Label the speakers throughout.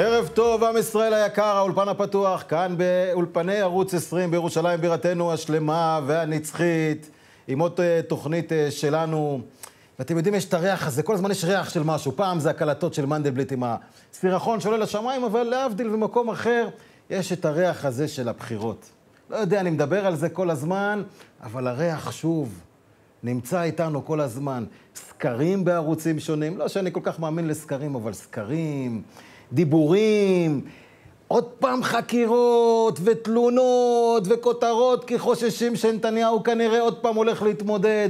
Speaker 1: ערב טוב, עם ישראל היקר, האולפן הפתוח, כאן באולפני ערוץ 20 בירושלים, בירתנו השלמה והנצחית, עם עוד אה, תוכנית אה, שלנו. ואתם יודעים, יש את הריח הזה, כל הזמן יש ריח של משהו. פעם זה הקלטות של מנדלבליט עם הסירחון שעולה לשמיים, אבל להבדיל במקום אחר, יש את הריח הזה של הבחירות. לא יודע, אני מדבר על זה כל הזמן, אבל הריח שוב נמצא איתנו כל הזמן. סקרים בערוצים שונים, לא שאני כל כך מאמין לסקרים, אבל סקרים, דיבורים, עוד פעם חקירות ותלונות וכותרות, כי חוששים שנתניהו כנראה עוד פעם הולך להתמודד.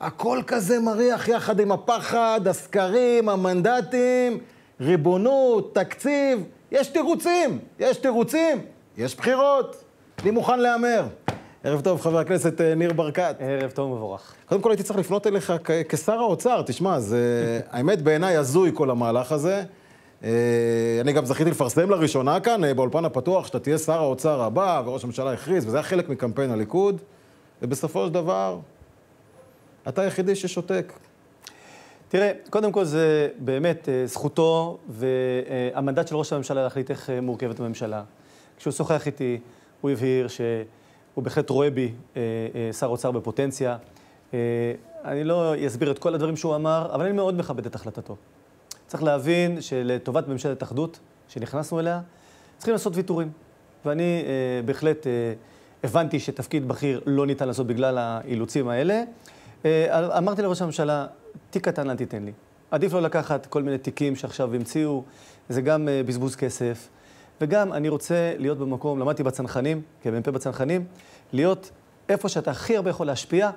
Speaker 1: הכל כזה מריח יחד עם הפחד, הסקרים, המנדטים, ריבונות, תקציב. יש תירוצים, יש תירוצים, יש בחירות. אני מוכן להמר. ערב טוב, חבר הכנסת אה, ניר ברקת.
Speaker 2: ערב טוב ומבורך.
Speaker 1: קודם כל הייתי צריך לפנות אליך כ- כשר האוצר, תשמע, זה האמת בעיניי הזוי כל המהלך הזה. אה, אני גם זכיתי לפרסם לראשונה כאן, אה, באולפן הפתוח, שאתה תהיה שר האוצר הבא, וראש הממשלה הכריז, וזה היה חלק מקמפיין הליכוד, ובסופו של דבר, אתה היחידי ששותק.
Speaker 2: תראה, קודם כל זה באמת אה, זכותו והמנדט של ראש הממשלה להחליט איך מורכבת הממשלה. כשהוא שוחח איתי, הוא הבהיר שהוא בהחלט רואה בי שר אוצר בפוטנציה. אני לא אסביר את כל הדברים שהוא אמר, אבל אני מאוד מכבד את החלטתו. צריך להבין שלטובת ממשלת אחדות, שנכנסנו אליה, צריכים לעשות ויתורים. ואני אה, בהחלט אה, הבנתי שתפקיד בכיר לא ניתן לעשות בגלל האילוצים האלה. אה, אמרתי לראש הממשלה, תיק קטן אל תיתן לי. עדיף לא לקחת כל מיני תיקים שעכשיו המציאו, זה גם אה, בזבוז כסף, וגם אני רוצה להיות במקום, למדתי בצנחנים, כמ"פ בצנחנים, להיות איפה שאתה הכי הרבה יכול להשפיע,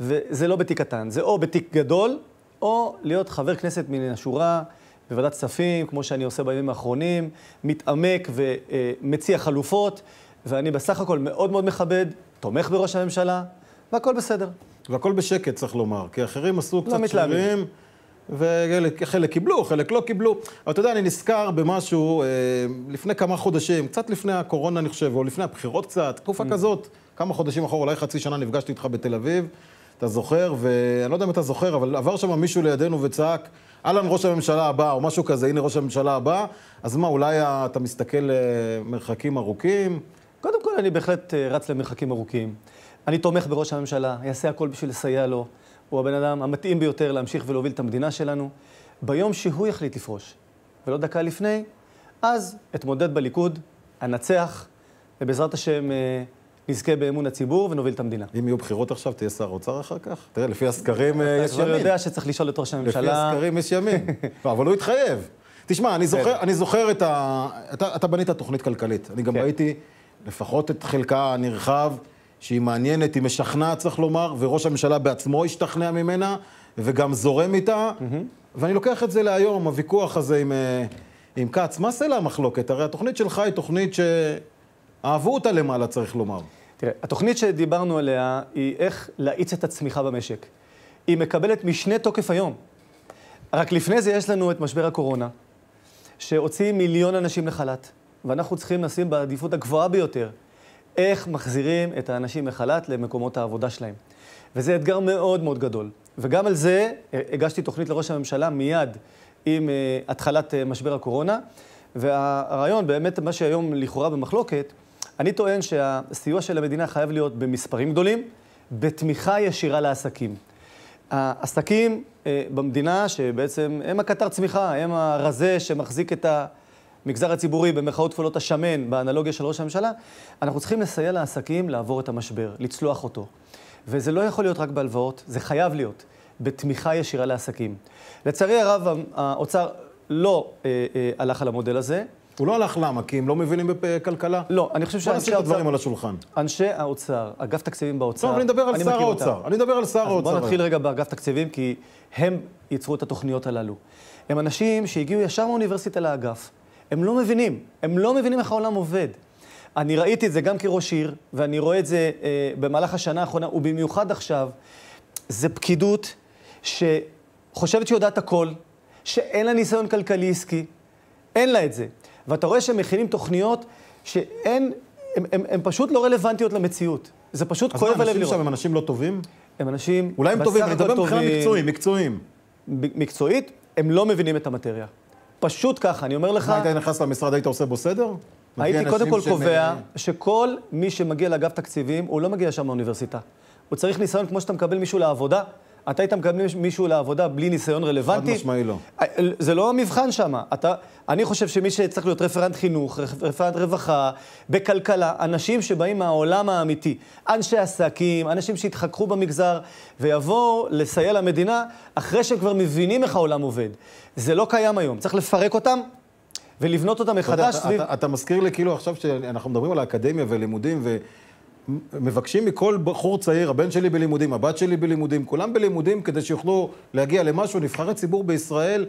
Speaker 2: וזה לא בתיק קטן, זה או בתיק גדול, או להיות חבר כנסת מן השורה בוועדת כספים, כמו שאני עושה בימים האחרונים, מתעמק ומציע חלופות, ואני בסך הכל מאוד מאוד מכבד, תומך בראש הממשלה, והכל בסדר.
Speaker 1: והכל בשקט, צריך לומר, כי אחרים עשו קצת
Speaker 2: מתלהבים.
Speaker 1: שרירים, וחלק קיבלו, חלק לא קיבלו. אבל אתה יודע, אני נזכר במשהו אה, לפני כמה חודשים, קצת לפני הקורונה, אני חושב, או לפני הבחירות קצת, תקופה כזאת, כמה חודשים אחורה, אולי חצי שנה נפגשתי איתך בתל אביב, אתה זוכר, ואני לא יודע אם אתה זוכר, אבל עבר שם מישהו לידינו וצעק, אהלן ראש הממשלה הבא, או משהו כזה, הנה ראש הממשלה הבא, אז מה, אולי אתה מסתכל אה, מרחקים ארוכים?
Speaker 2: קודם כל, אני בהחלט אה, רץ למרחקים ארוכים. אני תומך בראש הממשלה, אעשה הכל בשביל לסייע לו. הוא הבן אדם המתאים ביותר להמשיך ולהוביל את המדינה שלנו. ביום שהוא יחליט לפרוש, ולא דקה לפני, אז אתמודד בליכוד, אנצח, ובעזרת השם אה, נזכה באמון הציבור ונוביל את המדינה.
Speaker 1: אם יהיו בחירות עכשיו, תהיה שר אוצר אחר כך? תראה, לפי הסקרים אה, יש
Speaker 2: אתה
Speaker 1: ימין.
Speaker 2: יודע שצריך לשאול את ראש
Speaker 1: לפי
Speaker 2: הממשלה.
Speaker 1: הסקרים יש ימין. לא, אבל הוא התחייב. תשמע, אני זוכר, אני זוכר את ה... אתה, אתה בנית תוכנית כלכלית. אני גם
Speaker 2: כן.
Speaker 1: ראיתי לפחות את חלקה הנרחב, שהיא מעניינת, היא משכנעת, צריך לומר, וראש הממשלה בעצמו השתכנע ממנה, וגם זורם איתה. ואני לוקח את זה להיום, הוויכוח הזה עם, אה, עם כץ. מה סלע המחלוקת? הרי התוכנית שלך היא תוכנית שאהבו אותה למעלה, צריך לומר.
Speaker 2: תראה, התוכנית שדיברנו עליה היא איך להאיץ את הצמיחה במשק. היא מקבלת משנה תוקף היום. רק לפני זה יש לנו את משבר הקורונה, שהוציא מיליון אנשים לחל"ת, ואנחנו צריכים לשים בעדיפות הגבוהה ביותר איך מחזירים את האנשים לחל"ת למקומות העבודה שלהם. וזה אתגר מאוד מאוד גדול. וגם על זה אה, הגשתי תוכנית לראש הממשלה מיד עם אה, התחלת אה, משבר הקורונה, והרעיון, באמת מה שהיום לכאורה במחלוקת, אני טוען שהסיוע של המדינה חייב להיות במספרים גדולים, בתמיכה ישירה לעסקים. העסקים אה, במדינה, שבעצם הם הקטר צמיחה, הם הרזה שמחזיק את המגזר הציבורי, במרכאות כפולות השמן, באנלוגיה של ראש הממשלה, אנחנו צריכים לסייע לעסקים לעבור את המשבר, לצלוח אותו. וזה לא יכול להיות רק בהלוואות, זה חייב להיות בתמיכה ישירה לעסקים. לצערי הרב, האוצר לא אה, אה, הלך על המודל הזה.
Speaker 1: הוא לא הלך למה? כי הם לא מבינים בכלכלה?
Speaker 2: לא, אני חושב
Speaker 1: בוא נשים
Speaker 2: שאנשי
Speaker 1: את הדברים
Speaker 2: האוצר,
Speaker 1: על השולחן.
Speaker 2: אנשי האוצר, אגף תקציבים באוצר,
Speaker 1: לא, אבל אני מדבר על שר. האוצר. אני מדבר על שר האוצר.
Speaker 2: בואו נתחיל רגע באגף תקציבים, כי הם ייצרו את התוכניות הללו. הם אנשים שהגיעו ישר מהאוניברסיטה לאגף. הם לא מבינים, הם לא מבינים איך העולם עובד. אני ראיתי את זה גם כראש עיר, ואני רואה את זה אה, במהלך השנה האחרונה, ובמיוחד עכשיו. זה פקידות שחושבת שהיא יודעת הכל, שאין לה ניסיון כלכלי עסקי, אין לה את זה. ואתה רואה שהם מכינים תוכניות שאין, הן פשוט לא רלוונטיות למציאות. זה פשוט
Speaker 1: אז מה,
Speaker 2: כואב הלב
Speaker 1: אנשים
Speaker 2: לראות.
Speaker 1: שם הם אנשים לא טובים?
Speaker 2: הם אנשים
Speaker 1: אולי הם טובים, אני מדבר מבחינה מקצועיים.
Speaker 2: ב- מקצועית, הם לא מבינים את המטריה. פשוט ככה, אני אומר לך...
Speaker 1: מה, היית נכנס למשרד, היית עושה בו סדר?
Speaker 2: הייתי קודם כל
Speaker 1: אנשים
Speaker 2: קובע שכל מי שמגיע לאגף תקציבים, הוא לא מגיע שם מהאוניברסיטה. הוא צריך ניסיון כמו שאתה מקבל מישהו לעבודה. אתה היית מקבל מישהו לעבודה בלי ניסיון רלוונטי.
Speaker 1: משמעי לא.
Speaker 2: זה לא המבחן שם. אתה, אני חושב שמי שצריך להיות רפרנט חינוך, רפרנט רווחה, בכלכלה, אנשים שבאים מהעולם האמיתי, אנשי עסקים, אנשים שהתחככו במגזר, ויבואו לסייע למדינה אחרי שהם כבר מבינים איך העולם עובד. זה לא קיים היום. צריך לפרק אותם ולבנות
Speaker 1: אתה, יודע,
Speaker 2: מחדש
Speaker 1: אתה,
Speaker 2: סביב...
Speaker 1: אתה, אתה מזכיר לי כאילו עכשיו שאנחנו מדברים על האקדמיה ולימודים ומבקשים מכל בחור צעיר, הבן שלי בלימודים, הבת שלי בלימודים, כולם בלימודים כדי שיוכלו להגיע למשהו. נבחרי ציבור בישראל,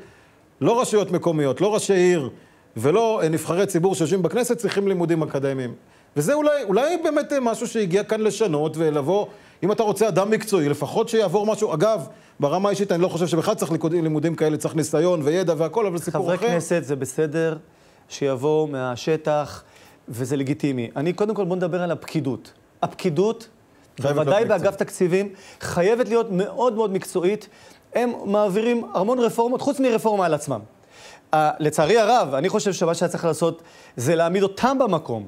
Speaker 1: לא רשויות מקומיות, לא ראשי עיר ולא אה, נבחרי ציבור שיושבים בכנסת צריכים לימודים אקדמיים. וזה אולי, אולי באמת אה, משהו שהגיע כאן לשנות ולבוא, אם אתה רוצה אדם מקצועי, לפחות שיעבור משהו. אגב, ברמה האישית אני לא חושב שבכלל צריך לימודים- כאלה, צריך ניסיון וידע והכל, אבל סיפור
Speaker 2: חברי
Speaker 1: אחר.
Speaker 2: כנסת זה בסדר שיבואו מהשטח, וזה לגיטימי. אני, קודם כל, בוא נדבר על הפקידות. הפקידות, בוודאי באגף תקציבים, חייבת להיות מאוד מאוד מקצועית. הם מעבירים המון רפורמות, חוץ מרפורמה על עצמם. Uh, לצערי הרב, אני חושב שמה שהיה צריך לעשות זה להעמיד אותם במקום,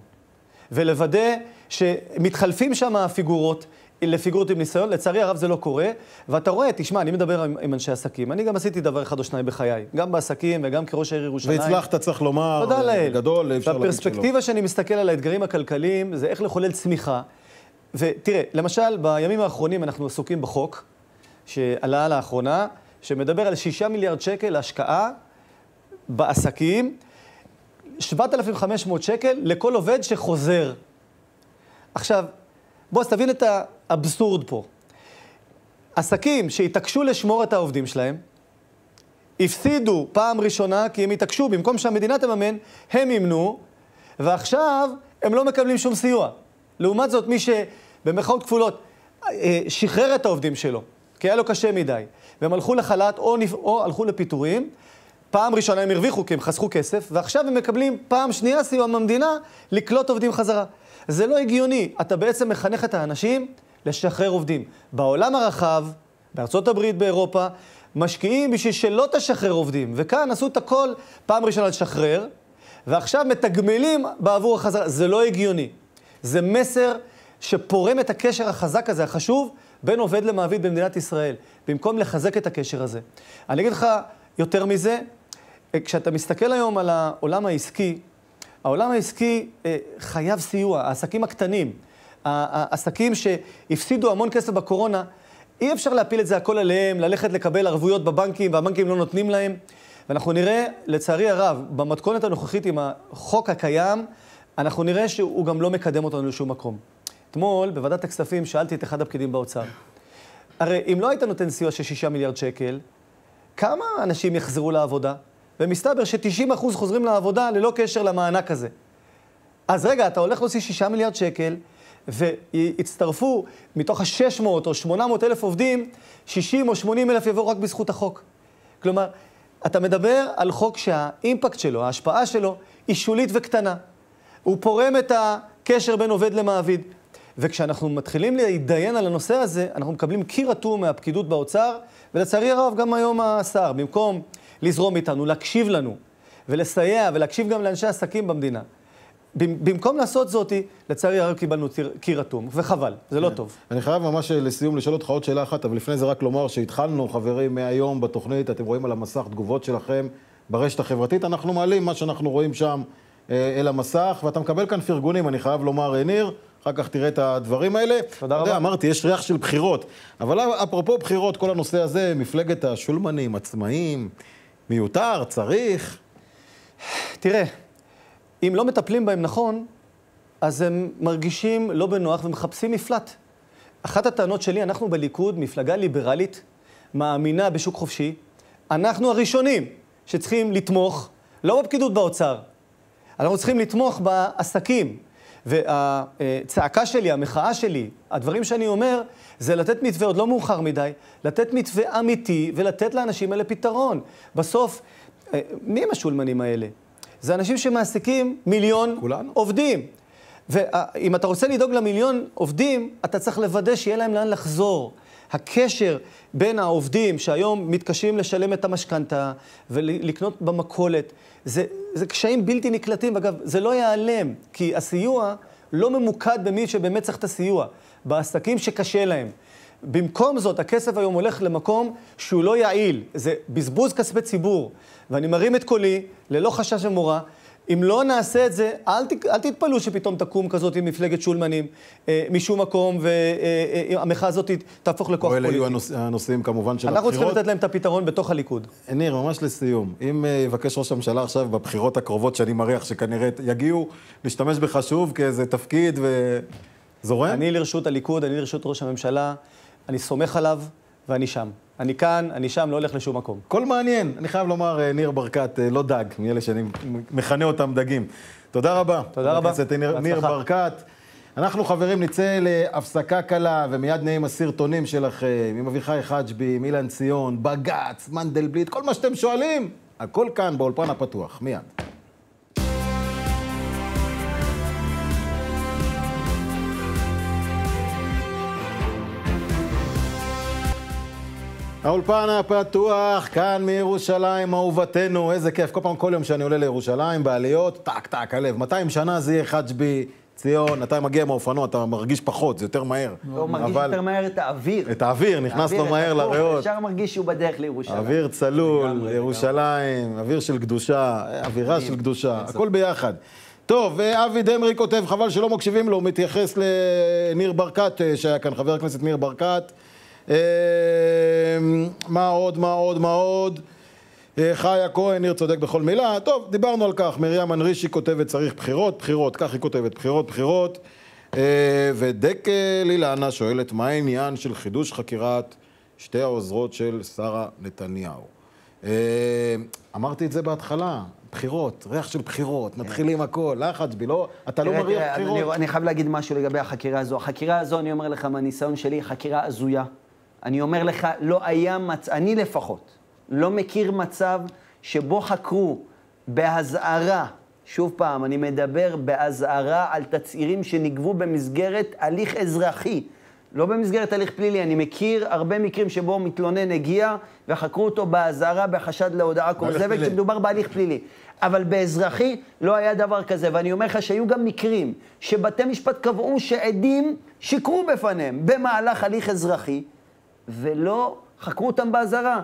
Speaker 2: ולוודא שמתחלפים שם הפיגורות לפיגורות עם ניסיון. לצערי הרב זה לא קורה, ואתה רואה, תשמע, אני מדבר עם, עם אנשי עסקים. אני גם עשיתי דבר אחד או שניים בחיי, גם בעסקים וגם כראש העיר ירושלים.
Speaker 1: והצלחת, צריך לומר. גדול, אפשר להגיד שלא.
Speaker 2: והפרספקטיבה שאני מסתכל על האתגרים הכלכליים, זה איך לחולל צמיחה. ותראה, למשל, בימים האחרונים אנחנו עסוקים בחוק, שעלה לאחרונה, שמדבר על שישה מיליארד שקל השקעה בעסקים, 7,500 שקל לכל עובד שחוזר. עכשיו, בוא, אז תבין את האבסורד פה. עסקים שהתעקשו לשמור את העובדים שלהם, הפסידו פעם ראשונה כי הם התעקשו, במקום שהמדינה תממן, הם מימנו, ועכשיו הם לא מקבלים שום סיוע. לעומת זאת, מי שבמרכאות כפולות אה, שחרר את העובדים שלו, כי היה לו קשה מדי, והם הלכו לחל"ת או, נפ... או הלכו לפיטורים, פעם ראשונה הם הרוויחו כי הם חסכו כסף, ועכשיו הם מקבלים פעם שנייה סיוע מהמדינה לקלוט עובדים חזרה. זה לא הגיוני, אתה בעצם מחנך את האנשים לשחרר עובדים. בעולם הרחב, בארצות הברית, באירופה, משקיעים בשביל שלא תשחרר עובדים, וכאן עשו את הכל פעם ראשונה לשחרר, ועכשיו מתגמלים בעבור החזרה. זה לא הגיוני. זה מסר שפורם את הקשר החזק הזה, החשוב, בין עובד למעביד במדינת ישראל, במקום לחזק את הקשר הזה. אני אגיד לך יותר מזה, כשאתה מסתכל היום על העולם העסקי, העולם העסקי אה, חייב סיוע, העסקים הקטנים, העסקים שהפסידו המון כסף בקורונה, אי אפשר להפיל את זה הכל עליהם, ללכת לקבל ערבויות בבנקים, והבנקים לא נותנים להם. ואנחנו נראה, לצערי הרב, במתכונת הנוכחית עם החוק הקיים, אנחנו נראה שהוא גם לא מקדם אותנו לשום מקום. אתמול, בוועדת הכספים, שאלתי את אחד הפקידים באוצר, הרי אם לא היית נותן סיוע של 6 מיליארד שקל, כמה אנשים יחזרו לעבודה? ומסתבר ש-90% חוזרים לעבודה ללא קשר למענק הזה. אז רגע, אתה הולך להוציא 6 מיליארד שקל, והצטרפו מתוך ה-600 או 800 אלף עובדים, 60 או 80 אלף יבואו רק בזכות החוק. כלומר, אתה מדבר על חוק שהאימפקט שלו, ההשפעה שלו, היא שולית וקטנה. הוא פורם את הקשר בין עובד למעביד. וכשאנחנו מתחילים להתדיין על הנושא הזה, אנחנו מקבלים קיר אטום מהפקידות באוצר, ולצערי הרב גם היום השר, במקום לזרום איתנו, להקשיב לנו, ולסייע, ולהקשיב גם לאנשי עסקים במדינה. במקום לעשות זאתי, לצערי הרב קיבלנו קיר אטום, וחבל, זה לא טוב.
Speaker 1: אני חייב ממש לסיום לשאול אותך עוד שאלה אחת, אבל לפני זה רק לומר שהתחלנו, חברים, מהיום בתוכנית, אתם רואים על המסך תגובות שלכם ברשת החברתית, אנחנו מעלים מה שאנחנו רואים שם אה, אל המסך, ואתה מקבל כאן פרגונים, אני חייב לומר, ניר, אחר כך תראה את הדברים האלה.
Speaker 2: תודה רבה.
Speaker 1: יודע, אמרתי, יש ריח של בחירות. אבל אפרופו בחירות, כל הנושא הזה, מפלגת השולמנים, עצמאים, מיותר, צריך.
Speaker 2: תראה, אם לא מטפלים בהם נכון, אז הם מרגישים לא בנוח ומחפשים מפלט. אחת הטענות שלי, אנחנו בליכוד, מפלגה ליברלית, מאמינה בשוק חופשי, אנחנו הראשונים שצריכים לתמוך, לא בפקידות באוצר, אנחנו צריכים לתמוך בעסקים. והצעקה שלי, המחאה שלי, הדברים שאני אומר, זה לתת מתווה, עוד לא מאוחר מדי, לתת מתווה אמיתי ולתת לאנשים האלה פתרון. בסוף, מי הם השולמנים האלה? זה אנשים שמעסיקים מיליון
Speaker 1: כולנו.
Speaker 2: עובדים. ואם אתה רוצה לדאוג למיליון עובדים, אתה צריך לוודא שיהיה להם לאן לחזור. הקשר בין העובדים שהיום מתקשים לשלם את המשכנתה ולקנות במכולת, זה, זה קשיים בלתי נקלטים. אגב, זה לא ייעלם, כי הסיוע לא ממוקד במי שבאמת צריך את הסיוע, בעסקים שקשה להם. במקום זאת, הכסף היום הולך למקום שהוא לא יעיל, זה בזבוז כספי ציבור. ואני מרים את קולי, ללא חשש ומורא, אם לא נעשה את זה, אל, ת, אל תתפלאו שפתאום תקום כזאת עם מפלגת שולמנים אה, משום מקום, והמחאה אה, הזאת תהפוך לכוח פוליטי.
Speaker 1: אלה יהיו הנוש, הנושאים כמובן של
Speaker 2: אנחנו הבחירות. אנחנו צריכים לתת להם את הפתרון בתוך הליכוד.
Speaker 1: ניר, ממש לסיום, אם אה, יבקש ראש הממשלה עכשיו בבחירות הקרובות, שאני מריח שכנראה יגיעו, להשתמש בך שוב כאיזה תפקיד וזורם?
Speaker 2: אני לרשות הליכוד, אני לרשות ראש הממשלה, אני סומך עליו ואני שם. אני כאן, אני שם, לא הולך לשום מקום.
Speaker 1: הכל מעניין. אני חייב לומר, אה, ניר ברקת, אה, לא דג, מאלה שאני מכנה אותם דגים. תודה רבה.
Speaker 2: תודה רבה.
Speaker 1: הכנסת ניר, ניר ברקת. אנחנו, חברים, נצא להפסקה קלה, ומיד נהיה עם הסרטונים שלכם, עם אביחי חג'בי, עם אילן ציון, בג"ץ, מנדלבליט, כל מה שאתם שואלים, הכל כאן באולפן הפתוח. מיד. האולפן הפתוח, כאן מירושלים, אהובתנו, איזה כיף. כל פעם, כל יום שאני עולה לירושלים, בעליות, טק, טק, הלב. 200 שנה זה יהיה חג'בי, ציון, אתה מגיע מהאופנוע, אתה מרגיש פחות, זה יותר מהר.
Speaker 3: הוא מרגיש אבל... יותר מהר את האוויר.
Speaker 1: את האוויר, נכנס לו מהר לריאות.
Speaker 3: ישר מרגיש שהוא בדרך לירושלים.
Speaker 1: אוויר צלול, ירושלים, אוויר של קדושה, אווירה של קדושה, הכל ביחד. טוב, אבי דמרי כותב, חבל שלא מקשיבים לו, הוא מתייחס לניר ברקת, אה, שהיה כאן, חבר הכנסת ניר ברקת. אמ, מה עוד, מה עוד, מה עוד? אה, חיה כהן, ניר צודק בכל מילה. טוב, דיברנו על כך. מרים אנרישי כותבת צריך בחירות, בחירות, כך היא כותבת, בחירות, בחירות. אה, ודקל אילנה שואלת, מה העניין של חידוש חקירת שתי העוזרות של שרה נתניהו? אה, אמרתי את זה בהתחלה, בחירות, ריח של בחירות, מתחילים הכל, לחץ בי, לא, אתה לא מריח בחירות.
Speaker 3: אני חייב להגיד משהו לגבי החקירה הזו. החקירה הזו, אני אומר לך מהניסיון שלי, חקירה הזויה. אני אומר לך, לא היה מצב, אני לפחות, לא מכיר מצב שבו חקרו באזהרה, שוב פעם, אני מדבר באזהרה על תצהירים שנגבו במסגרת הליך אזרחי, לא במסגרת הליך פלילי. אני מכיר הרבה מקרים שבו מתלונן הגיע וחקרו אותו באזהרה בחשד להודעה כוזבת, שמדובר בהליך פלילי. אבל באזרחי לא היה דבר כזה, ואני אומר לך שהיו גם מקרים שבתי משפט קבעו שעדים שיקרו בפניהם במהלך הליך אזרחי. ולא חקרו אותם באזהרה.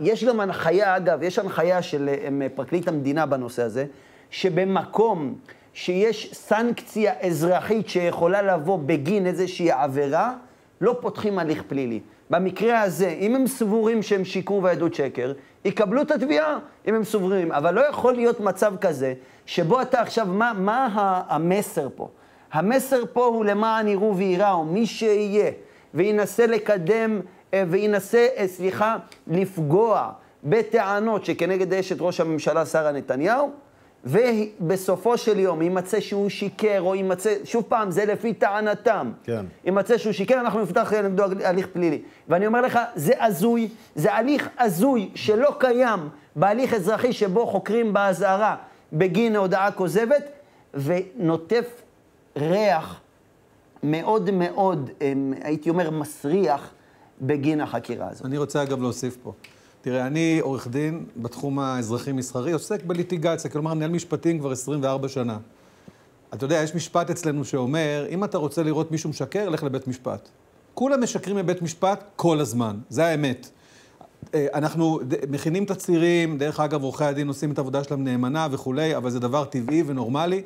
Speaker 3: יש גם הנחיה, אגב, יש הנחיה של פרקליט המדינה בנושא הזה, שבמקום שיש סנקציה אזרחית שיכולה לבוא בגין איזושהי עבירה, לא פותחים הליך פלילי. במקרה הזה, אם הם סבורים שהם שיקרו ועדות שקר, יקבלו את התביעה אם הם סבורים. אבל לא יכול להיות מצב כזה, שבו אתה עכשיו, מה, מה המסר פה? המסר פה הוא למען יראו וייראו, מי שיהיה. וינסה לקדם, אה, וינסה, אה, סליחה, לפגוע בטענות שכנגד אשת ראש הממשלה שרה נתניהו, ובסופו של יום יימצא שהוא שיקר, או יימצא, שוב פעם, זה לפי טענתם.
Speaker 1: כן.
Speaker 3: יימצא שהוא שיקר, אנחנו נפתח נגדו הליך פלילי. ואני אומר לך, זה הזוי, זה הליך הזוי שלא קיים בהליך אזרחי שבו חוקרים באזהרה בגין הודעה כוזבת, ונוטף ריח מאוד מאוד, הייתי אומר, מסריח בגין החקירה הזאת.
Speaker 4: אני רוצה אגב להוסיף פה. תראה, אני עורך דין בתחום האזרחי-מסחרי, עוסק בליטיגציה, כלומר, מנהל משפטים כבר 24 שנה. אתה יודע, יש משפט אצלנו שאומר, אם אתה רוצה לראות מישהו משקר, לך לבית משפט. כולם משקרים בבית משפט כל הזמן, זה האמת. אה, אנחנו מכינים תצהירים, דרך אגב, עורכי הדין עושים את העבודה שלהם נאמנה וכולי, אבל זה דבר טבעי ונורמלי,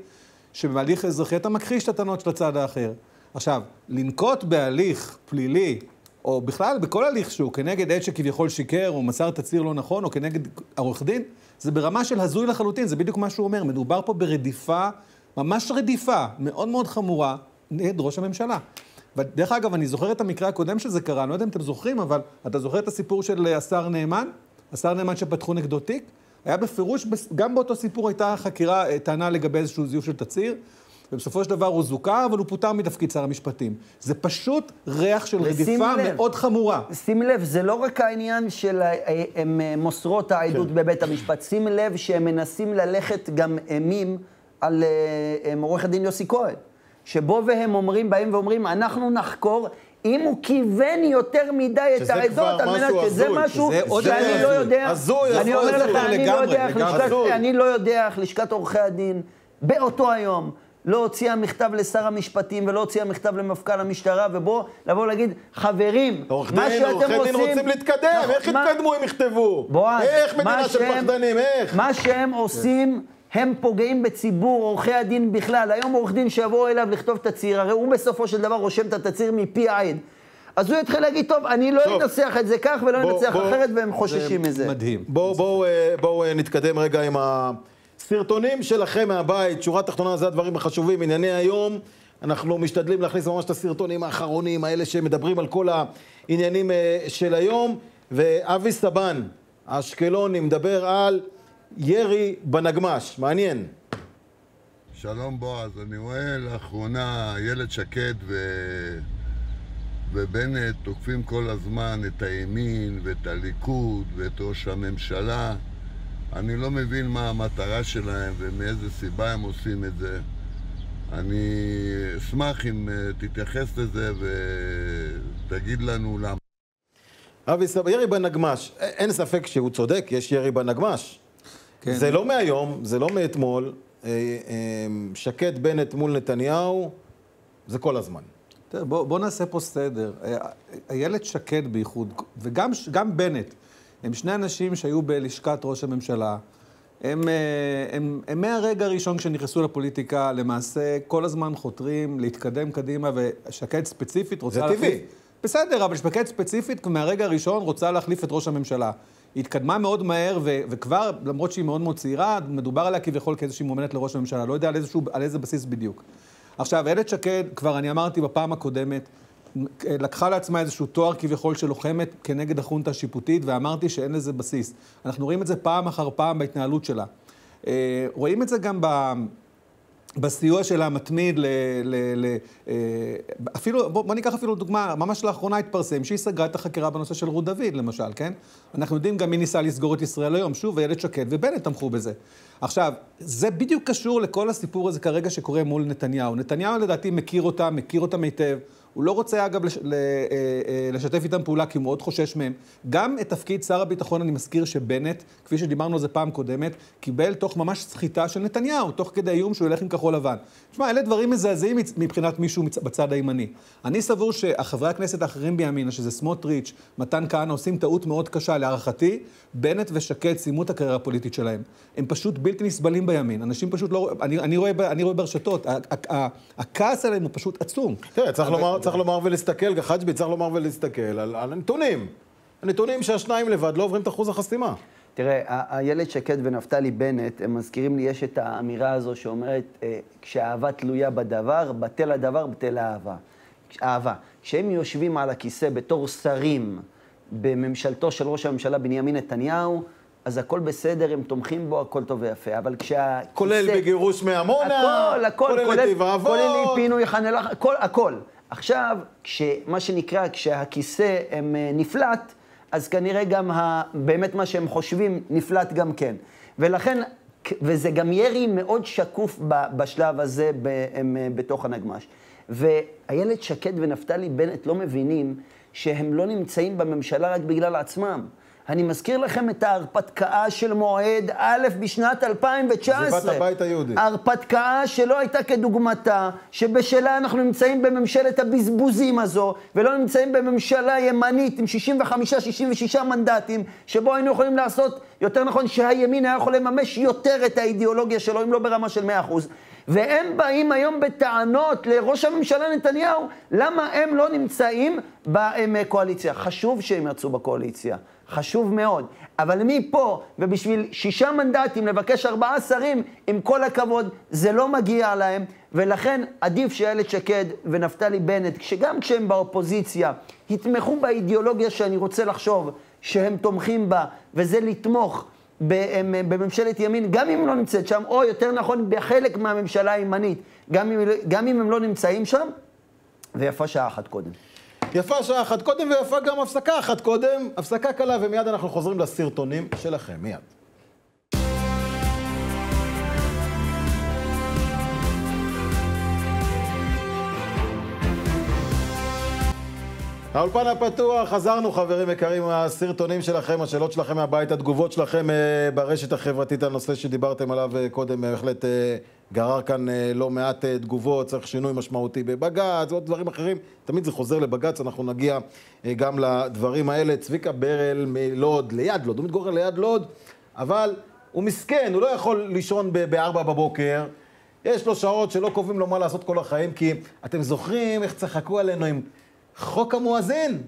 Speaker 4: שבהליך אזרחי אתה מכחיש את הטענות של הצד האחר. עכשיו, לנקוט בהליך פלילי, או בכלל בכל הליך שהוא כנגד עד שכביכול שיקר, או מסר תצהיר לא נכון, או כנגד עורך דין, זה ברמה של הזוי לחלוטין, זה בדיוק מה שהוא אומר. מדובר פה ברדיפה, ממש רדיפה, מאוד מאוד חמורה, נגד ראש הממשלה. ודרך אגב, אני זוכר את המקרה הקודם שזה קרה, אני לא יודע אם אתם זוכרים, אבל אתה זוכר את הסיפור של השר נאמן? השר נאמן שפתחו נגדו תיק? היה בפירוש, גם באותו סיפור הייתה חקירה, אה, טענה לגבי איזשהו זיוף של תצהיר. ובסופו של דבר הוא זוכה, אבל הוא פוטר מתפקיד שר המשפטים. זה פשוט ריח של רדיפה לב, מאוד חמורה.
Speaker 3: שים לב, זה לא רק העניין של הם אה, מוסרות העדות כן. בבית המשפט, שים לב שהם מנסים ללכת גם אימים על אה, עורך הדין יוסי כהן. שבו והם אומרים, באים ואומרים, אנחנו נחקור אם הוא כיוון יותר מדי את העדות, על מנת שזה משהו שאני לא. יודע,
Speaker 1: הזוי,
Speaker 3: אני אומר לך, לא. אני לא יודע איך לשכת עורכי הדין באותו היום לא הוציאה מכתב לשר המשפטים ולא הוציאה מכתב למפכ"ל המשטרה, ובוא, לבוא ולהגיד, חברים, מה
Speaker 1: דין,
Speaker 3: שאתם
Speaker 1: עורכי דין
Speaker 3: עושים...
Speaker 1: רוצים להתקדם,
Speaker 3: נכון,
Speaker 1: איך
Speaker 3: מה-
Speaker 1: יתקדמו אם יכתבו?
Speaker 3: בועז,
Speaker 1: איך מדינה של
Speaker 3: שהם-
Speaker 1: פחדנים, איך?
Speaker 3: מה שהם עושים, הם פוגעים בציבור עורכי הדין בכלל. היום עורך דין שיבוא אליו לכתוב תצהיר, הרי הוא בסופו של דבר רושם את התצהיר מפי העד. אז הוא יתחיל להגיד, טוב, אני לא. אנסח את זה כך ולא
Speaker 1: בוא-
Speaker 3: אנסח
Speaker 1: בוא-
Speaker 3: אחרת, והם חוששים מזה.
Speaker 4: מדהים.
Speaker 1: בואו בוא, אה, בוא, אה, נתקדם רגע עם הסרטונים שלכם מהבית. שורה תחתונה זה הדברים החשובים. ענייני היום, אנחנו משתדלים להכניס ממש את הסרטונים האחרונים, האלה שמדברים על כל העניינים אה, של היום. ואבי סבן, האשקלוני, מדבר על ירי בנגמ"ש. מעניין.
Speaker 5: שלום בועז, אני רואה לאחרונה איילת שקד ו... ובנט תוקפים כל הזמן את הימין ואת הליכוד ואת ראש הממשלה. אני לא מבין מה המטרה שלהם ומאיזה סיבה הם עושים את זה. אני אשמח אם אה, תתייחס לזה ותגיד לנו למה.
Speaker 1: אבי סבן, ירי בנגמ"ש. אין ספק שהוא צודק, יש ירי בנגמ"ש.
Speaker 4: כן.
Speaker 1: זה לא מהיום, זה לא מאתמול. אה, אה, שקד בנט מול נתניהו, זה כל הזמן.
Speaker 4: תראה, בוא, בוא נעשה פה סדר. איילת שקד בייחוד, וגם גם בנט, הם שני אנשים שהיו בלשכת ראש הממשלה. הם, אה, הם, הם מהרגע הראשון כשנכנסו לפוליטיקה, למעשה כל הזמן חותרים להתקדם קדימה, ושקד ספציפית רוצה
Speaker 1: זה
Speaker 4: להחליף...
Speaker 1: טבעי.
Speaker 4: בסדר, אבל שקד ספציפית מהרגע הראשון רוצה להחליף את ראש הממשלה. היא התקדמה מאוד מהר, ו- וכבר, למרות שהיא מאוד מאוד צעירה, מדובר עליה כביכול כאיזושהי מועמדת לראש הממשלה. לא יודע על, איזשהו, על איזה בסיס בדיוק. עכשיו, איילת שקד, כבר אני אמרתי בפעם הקודמת, לקחה לעצמה איזשהו תואר כביכול של לוחמת כנגד החונטה השיפוטית, ואמרתי שאין לזה בסיס. אנחנו רואים את זה פעם אחר פעם בהתנהלות שלה. אה, רואים את זה גם ב... בסיוע שלה המתמיד ל... ל, ל אה, אפילו, בוא, בוא ניקח אפילו דוגמה, ממש לאחרונה התפרסם שהיא סגרה את החקירה בנושא של רות דוד, למשל, כן? אנחנו יודעים גם מי ניסה לסגור את ישראל היום, שוב, איילת שקד ובנט תמכו בזה. עכשיו, זה בדיוק קשור לכל הסיפור הזה כרגע שקורה מול נתניהו. נתניהו לדעתי מכיר אותם, מכיר אותם היטב. הוא לא רוצה אגב לש, אה, אה, לשתף איתם פעולה כי הוא מאוד חושש מהם. גם את תפקיד שר הביטחון, אני מזכיר שבנט, כפי שדיברנו על זה פעם קודמת, קיבל תוך ממש סחיטה של נתניהו, תוך כדי איום שהוא ילך עם כחול לבן. תשמע, אלה דברים מזעזעים מבחינת מישהו בצד הימני. אני סבור שהחברי הכנסת האחרים בימינה, שזה סמוטריץ', מתן כהנא, עושים טעות מאוד קשה. להערכתי, בנט ושקד סיימו את הקריירה הפוליטית שלהם. הם פשוט בלתי נסבלים בימין. אנשים פשוט לא... אני, אני, רואה, אני רואה ברשתות, הכעס עליהם הוא פשוט עצום.
Speaker 1: תראה, צריך לומר, צריך לומר ולהסתכל, חג'בי, צריך לומר ולהסתכל על, על הנתונים. הנתונים שהשניים לבד לא עוברים את אחוז החסימה.
Speaker 3: תראה, איילת שקד ונפתלי בנט, הם מזכירים לי, יש את האמירה הזו שאומרת, אה, כשאהבה תלויה בדבר, בטל הדבר, בטל האהבה. אהבה. כשהם יושבים על הכיסא בתור שרים בממשלתו של ראש הממשלה בנימין נתניהו, אז הכל בסדר, הם תומכים בו, הכל טוב ויפה. אבל כשהכיסא...
Speaker 1: כולל בגירוש מעמונה,
Speaker 3: הכל, הכל,
Speaker 1: כולל נתיב האבות.
Speaker 3: כולל פינוי ח'אן אל-אחמר, הכל, הכל. עכשיו, מה שנקרא, כשהכיסא הם אה, נפלט, אז כנראה גם ה, באמת מה שהם חושבים נפלט גם כן. ולכן, וזה גם ירי מאוד שקוף בשלב הזה ב, הם, אה, בתוך הנגמ"ש. ואיילת שקד ונפתלי בנט לא מבינים שהם לא נמצאים בממשלה רק בגלל עצמם. אני מזכיר לכם את ההרפתקה של מועד א' בשנת 2019.
Speaker 1: עזיבת הבית היהודי.
Speaker 3: הרפתקה שלא הייתה כדוגמתה, שבשלה אנחנו נמצאים בממשלת הבזבוזים הזו, ולא נמצאים בממשלה ימנית עם 65-66 מנדטים, שבו היינו יכולים לעשות, יותר נכון שהימין היה יכול לממש יותר את האידיאולוגיה שלו, אם לא ברמה של 100%. והם באים היום בטענות לראש הממשלה נתניהו, למה הם לא נמצאים בקואליציה. חשוב שהם יצאו בקואליציה, חשוב מאוד. אבל מפה, ובשביל שישה מנדטים לבקש ארבעה שרים, עם כל הכבוד, זה לא מגיע להם, ולכן עדיף שאיילת שקד ונפתלי בנט, שגם כשהם באופוזיציה, יתמכו באידיאולוגיה שאני רוצה לחשוב שהם תומכים בה, וזה לתמוך בממשלת ימין, גם אם לא נמצאת שם, או יותר נכון, בחלק מהממשלה הימנית, גם אם, גם אם הם לא נמצאים שם, ויפה שעה אחת קודם.
Speaker 1: יפה שעה אחת קודם ויפה גם הפסקה אחת קודם. הפסקה קלה ומיד אנחנו חוזרים לסרטונים שלכם, מיד. האולפן הפתוח, חזרנו חברים יקרים, הסרטונים שלכם, השאלות שלכם מהבית, התגובות שלכם אה, ברשת החברתית, הנושא שדיברתם עליו אה, קודם, בהחלט אה, גרר כאן אה, לא מעט אה, תגובות, צריך שינוי משמעותי בבג"ץ ועוד דברים אחרים, תמיד זה חוזר לבג"ץ, אנחנו נגיע אה, גם לדברים האלה. צביקה ברל מלוד, ליד לוד, הוא מתגורר ליד לוד, אבל הוא מסכן, הוא לא יכול לישון ב-4 בבוקר. יש לו שעות שלא קובעים לו מה לעשות כל החיים, כי אתם זוכרים איך צחקו עלינו עם חוק המואזין?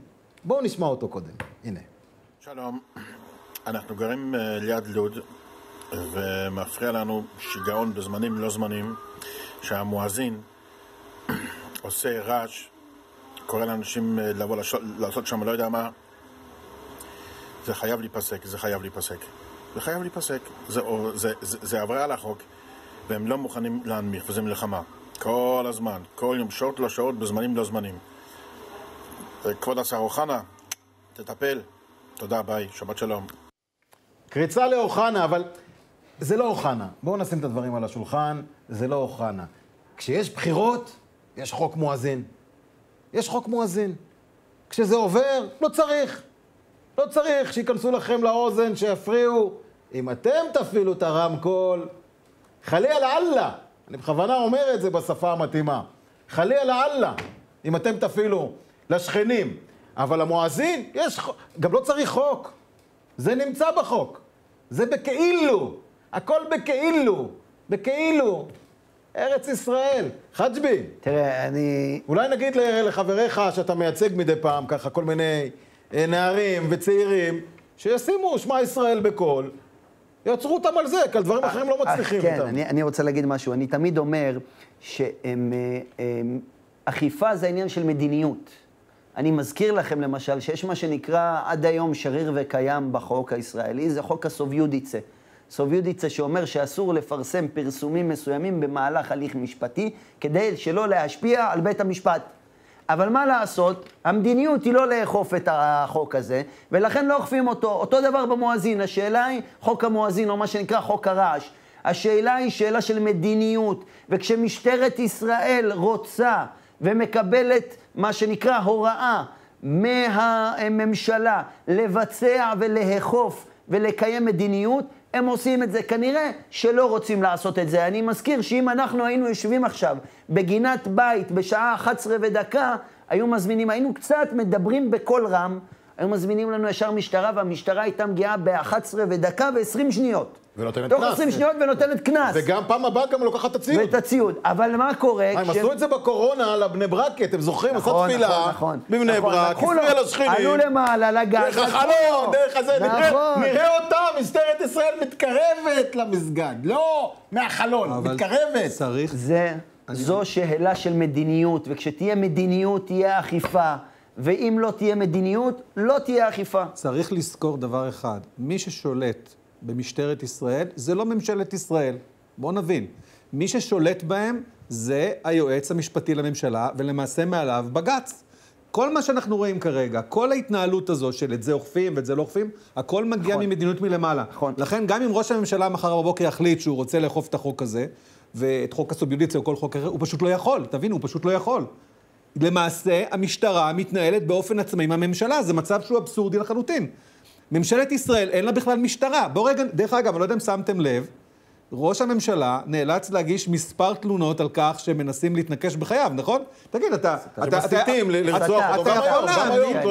Speaker 1: בואו נשמע אותו קודם. הנה.
Speaker 6: שלום, אנחנו גרים ליד לוד ומפריע לנו שיגעון בזמנים לא זמנים שהמואזין עושה רעש, קורא לאנשים אה, לבוא לש... לעשות שם לא יודע מה זה חייב להיפסק, זה חייב להיפסק. זה חייב להיפסק, זה, זה, זה, זה עברה על החוק והם לא מוכנים להנמיך וזה מלחמה כל הזמן, כל יום, שעות לא שעות, בזמנים לא זמנים כבוד השר אוחנה, תטפל. תודה, ביי, שבת שלום.
Speaker 1: קריצה לאוחנה, אבל זה לא אוחנה. בואו נשים את הדברים על השולחן, זה לא אוחנה. כשיש בחירות, יש חוק מואזין. יש חוק מואזין. כשזה עובר, לא צריך. לא צריך שייכנסו לכם לאוזן, שיפריעו. אם אתם תפעילו את הרמקול, חלי על אללה. אני בכוונה אומר את זה בשפה המתאימה. חלי על אללה. אם אתם תפעילו לשכנים. אבל המואזין, יש חוק, גם לא צריך חוק. זה נמצא בחוק. זה בכאילו. הכל בכאילו. בכאילו. ארץ ישראל. חג'בי.
Speaker 3: תראה, אני...
Speaker 1: אולי נגיד לחבריך שאתה מייצג מדי פעם, ככה, כל מיני אה, נערים וצעירים, שישימו שמע ישראל בקול, יעצרו אותם על זה, כי על דברים אחרים לא מצליחים
Speaker 3: כן,
Speaker 1: איתם.
Speaker 3: אני, אני רוצה להגיד משהו. אני תמיד אומר שאכיפה זה עניין של מדיניות. אני מזכיר לכם למשל שיש מה שנקרא עד היום שריר וקיים בחוק הישראלי, זה חוק הסוביודיצה. סוביודיצה שאומר שאסור לפרסם פרסומים מסוימים במהלך הליך משפטי כדי שלא להשפיע על בית המשפט. אבל מה לעשות, המדיניות היא לא לאכוף את החוק הזה, ולכן לא אוכפים אותו. אותו דבר במואזין, השאלה היא חוק המואזין, או מה שנקרא חוק הרעש. השאלה היא שאלה של מדיניות, וכשמשטרת ישראל רוצה ומקבלת מה שנקרא הוראה מהממשלה לבצע ולאכוף ולקיים מדיניות, הם עושים את זה. כנראה שלא רוצים לעשות את זה. אני מזכיר שאם אנחנו היינו יושבים עכשיו בגינת בית בשעה 11 ודקה, היו מזמינים, היינו קצת מדברים בקול רם, היו מזמינים לנו ישר משטרה, והמשטרה הייתה מגיעה ב-11 ודקה ו-20 שניות.
Speaker 1: ונותנת
Speaker 3: תוך
Speaker 1: קנס.
Speaker 3: 20 שניות ונותנת קנס.
Speaker 1: וגם פעם הבאה גם לוקחת את הציוד.
Speaker 3: ואת הציוד. אבל מה קורה?
Speaker 1: הם עשו את זה בקורונה לבני ברק, אתם זוכרים? עשו
Speaker 3: נכון,
Speaker 1: תפילה
Speaker 3: נכון, נכון.
Speaker 1: בבני
Speaker 3: נכון,
Speaker 1: ברק, הפריע לשכנים.
Speaker 3: עלו למעלה לגג.
Speaker 1: דרך החלון,
Speaker 3: לו.
Speaker 1: דרך הזה, נראה-
Speaker 3: נכון.
Speaker 1: נראה אותה, משטרת ישראל מתקרבת למסגד. לא, מהחלון, מתקרבת.
Speaker 4: צריך...
Speaker 3: זה, זו שאלה של מדיניות, וכשתהיה מדיניות תהיה אכיפה, ואם לא תהיה מדיניות, לא תהיה אכיפה.
Speaker 4: צריך לזכור דבר אחד, מי ששולט במשטרת ישראל זה לא ממשלת ישראל. בואו נבין. מי ששולט בהם זה היועץ המשפטי לממשלה, ולמעשה מעליו בג"ץ. כל מה שאנחנו רואים כרגע, כל ההתנהלות הזו של את זה אוכפים ואת זה לא אוכפים, הכל מגיע
Speaker 3: נכון.
Speaker 4: ממדיניות מלמעלה.
Speaker 3: נכון.
Speaker 4: לכן גם אם ראש הממשלה מחר בבוקר יחליט שהוא רוצה לאכוף את החוק הזה, ואת חוק הסוביודיציה או כל חוק אחר, הוא פשוט לא יכול, תבינו, הוא פשוט לא יכול. למעשה, המשטרה מתנהלת באופן עצמאי עם הממשלה, זה מצב שהוא אבסורדי לחלוטין. ממשלת ישראל, אין לה בכלל משטרה. בואו רגע, דרך אגב, אני לא יודע אם שמתם לב, ראש הממשלה נאלץ להגיש מספר תלונות על כך שמנסים להתנקש בחייו, נכון? תגיד, אתה... אתה-
Speaker 1: שמסיתים לרצוח
Speaker 4: אתה-
Speaker 1: אותו.
Speaker 4: אתה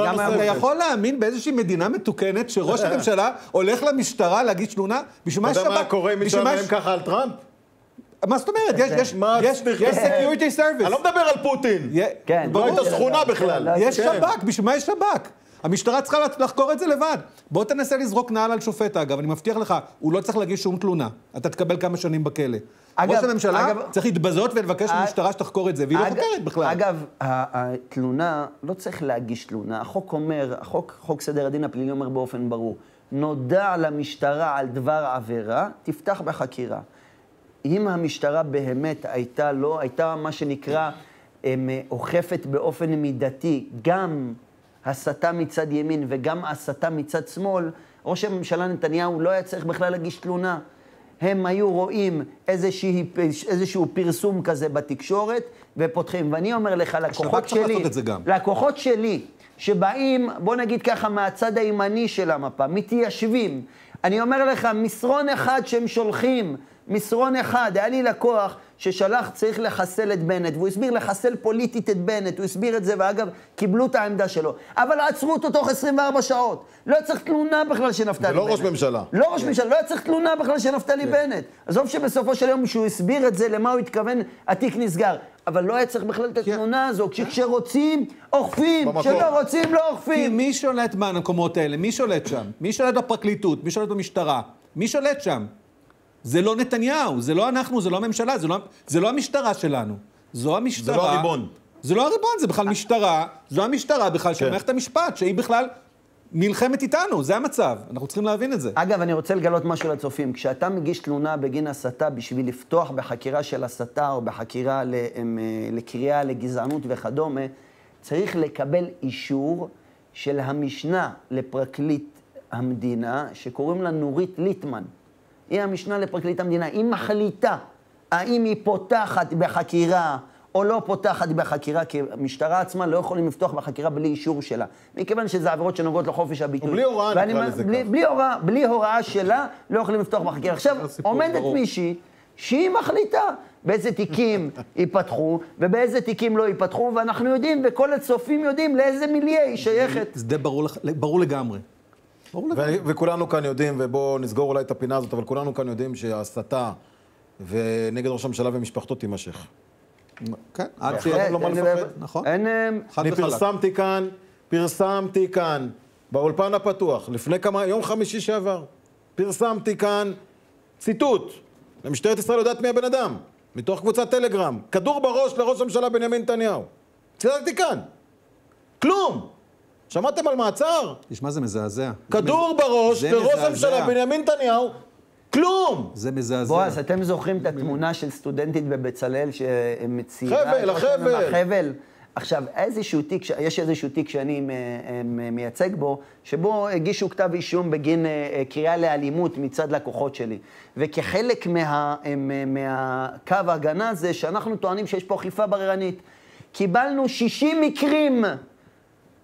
Speaker 1: גם
Speaker 4: יכול להאמין- באיזושהי מדינה מתוקנת שראש הממשלה הולך למשטרה להגיש תלונה? בשביל מה
Speaker 1: אתה יודע מה
Speaker 4: שב"כ?
Speaker 1: קורה אם
Speaker 4: ש-
Speaker 1: ככה על טראמפ?
Speaker 4: מה זאת אומרת? יש- יש- יש? יש security service.
Speaker 1: אני לא מדבר על פוטין.
Speaker 3: כן.
Speaker 1: לא
Speaker 4: ברור.
Speaker 1: הייתה שכונה בכלל.
Speaker 3: לא,
Speaker 4: יש
Speaker 1: כן.
Speaker 4: שב"כ, בשביל מה יש שב"כ? המשטרה צריכה לחקור את זה לבד. בוא תנסה לזרוק נעל על שופט, אגב, אני מבטיח לך, הוא לא צריך להגיש שום תלונה. אתה תקבל כמה שנים בכלא.
Speaker 3: אגב-
Speaker 4: ראש הממשלה
Speaker 3: אגב-
Speaker 4: צריך להתבזות ולבקש
Speaker 3: אג-
Speaker 4: מהמשטרה שתחקור את זה, והיא לא
Speaker 3: אג-
Speaker 4: חוקרת בכלל.
Speaker 3: אגב, התלונה, לא צריך להגיש תלונה. החוק אומר, החוק, חוק סדר הדין הפלילי אומר באופן ברור, נודע למשטרה על דבר עבירה, תפתח בחקירה. אם המשטרה באמת הייתה לא, הייתה מה שנקרא אמ, אוכפת באופן מידתי גם הסתה מצד ימין וגם הסתה מצד שמאל, ראש הממשלה נתניהו לא היה צריך בכלל להגיש תלונה. הם היו רואים איזושהי, איזשהו פרסום כזה בתקשורת ופותחים. ואני אומר לך, לקוחות שלי. לקוחות שלי, שבאים, בוא נגיד ככה, מהצד הימני של המפה, מתיישבים. אני אומר לך, מסרון אחד שהם שולחים, מסרון אחד, היה לי לקוח ששלח, צריך לחסל את בנט, והוא הסביר לחסל פוליטית את בנט, הוא הסביר את זה, ואגב, קיבלו את העמדה שלו. אבל עצרו אותו תוך 24 שעות. לא צריך תלונה בכלל של נפתלי
Speaker 1: זה
Speaker 3: בנט.
Speaker 1: לא ראש ממשלה.
Speaker 3: לא ראש ממשלה, לא היה צריך תלונה בכלל של נפתלי בנט. עזוב שבסופו של יום, כשהוא הסביר את זה, למה הוא התכוון, התיק נסגר. אבל לא היה צריך בכלל את התלונה הזו, כשרוצים, אוכפים. כשלא רוצים, לא
Speaker 4: כי
Speaker 3: אוכפים.
Speaker 4: מי שולט במקומות האלה? מי שולט שם? מי שולט בפרקליטות? מי שולט במשטרה? מי שולט שם? זה לא נתניהו, זה לא אנחנו, זה לא הממשלה, זה לא, זה לא המשטרה שלנו. זו המשטרה...
Speaker 1: זה לא הריבון.
Speaker 4: זה לא הריבון, זה בכלל משטרה, זו המשטרה בכלל של
Speaker 1: כן.
Speaker 4: מערכת המשפט, שהיא בכלל נלחמת איתנו, זה המצב. אנחנו צריכים להבין את זה.
Speaker 3: אגב, אני רוצה לגלות משהו לצופים. כשאתה מגיש תלונה בגין הסתה בשביל לפתוח בחקירה של הסתה או בחקירה אה, לקריאה לגזענות וכדומה, צריך לקבל אישור של המשנה לפרקליט המדינה, שקוראים לה נורית ליטמן. היא המשנה לפרקליט המדינה. היא מחליטה האם היא פותחת בחקירה או לא פותחת בחקירה, כי המשטרה עצמה לא יכולים לפתוח בחקירה בלי אישור שלה. מכיוון שזה עבירות שנוגעות לחופש הביטוי.
Speaker 1: ובלי הוראה,
Speaker 3: ואני
Speaker 1: נקרא לזה
Speaker 3: בלי,
Speaker 1: כך.
Speaker 3: בלי, הוראה, בלי הוראה שלה, לא יכולים לפתוח בחקירה. עכשיו, עומדת. מישהי שהיא מחליטה באיזה תיקים ייפתחו ובאיזה תיקים לא ייפתחו, ואנחנו יודעים, וכל הצופים יודעים לאיזה מיליה היא שייכת.
Speaker 4: זה ברור, ברור לגמרי.
Speaker 1: וכולנו כאן יודעים, ובואו נסגור אולי את הפינה הזאת, אבל כולנו כאן יודעים שההסתה ונגד ראש הממשלה ומשפחתו תימשך.
Speaker 4: כן, עד ש...
Speaker 1: בהחלט. אין לו מה
Speaker 3: אין-
Speaker 1: לפחד.
Speaker 4: נכון.
Speaker 3: אה,
Speaker 1: אני. פרסמתי כאן, פרסמתי כאן, באולפן הפתוח, לפני כמה, יום חמישי שעבר, פרסמתי כאן ציטוט, למשטרת ישראל יודעת מי הבן אדם, מתוך קבוצת טלגרם, כדור בראש לראש הממשלה בנימין נתניהו. ציטטתי כאן, כלום. שמעתם על מעצר?
Speaker 4: תשמע, זה מזעזע.
Speaker 1: כדור בראש
Speaker 4: זה
Speaker 1: לראש. הממשלה בנימין נתניהו, כלום.
Speaker 4: זה מזעזע.
Speaker 3: בועז, אתם זוכרים את התמונה של סטודנטית בבצלאל שמציירה...
Speaker 1: חבל? החבל.
Speaker 3: החבל. עכשיו, איזשהו תיק, יש איזשהו תיק שאני מייצג בו, שבו הגישו כתב אישום בגין אה, אה, קריאה לאלימות מצד לקוחות שלי. וכחלק מה- מ- מהקו ההגנה הזה, שאנחנו טוענים שיש פה אכיפה בררנית. קיבלנו 60 מקרים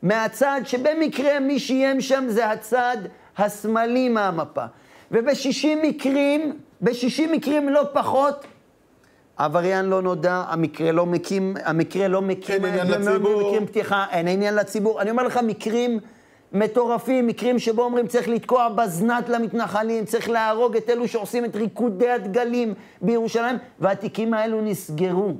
Speaker 3: מהצד שבמקרה מי שאיים שם זה הצד השמאלי מהמפה. וב-60 מקרים, ב-60 מקרים לא פחות, עבריין לא נודע, המקרה לא מקים, המקרה לא מקים,
Speaker 1: אין עניין
Speaker 3: לא
Speaker 1: לציבור.
Speaker 3: מקים פתיחה, אין עניין לציבור. אני אומר לך, מקרים מטורפים, מקרים שבו אומרים צריך לתקוע בזנת למתנחלים, צריך להרוג את אלו שעושים את ריקודי הדגלים בירושלים, והתיקים האלו נסגרו.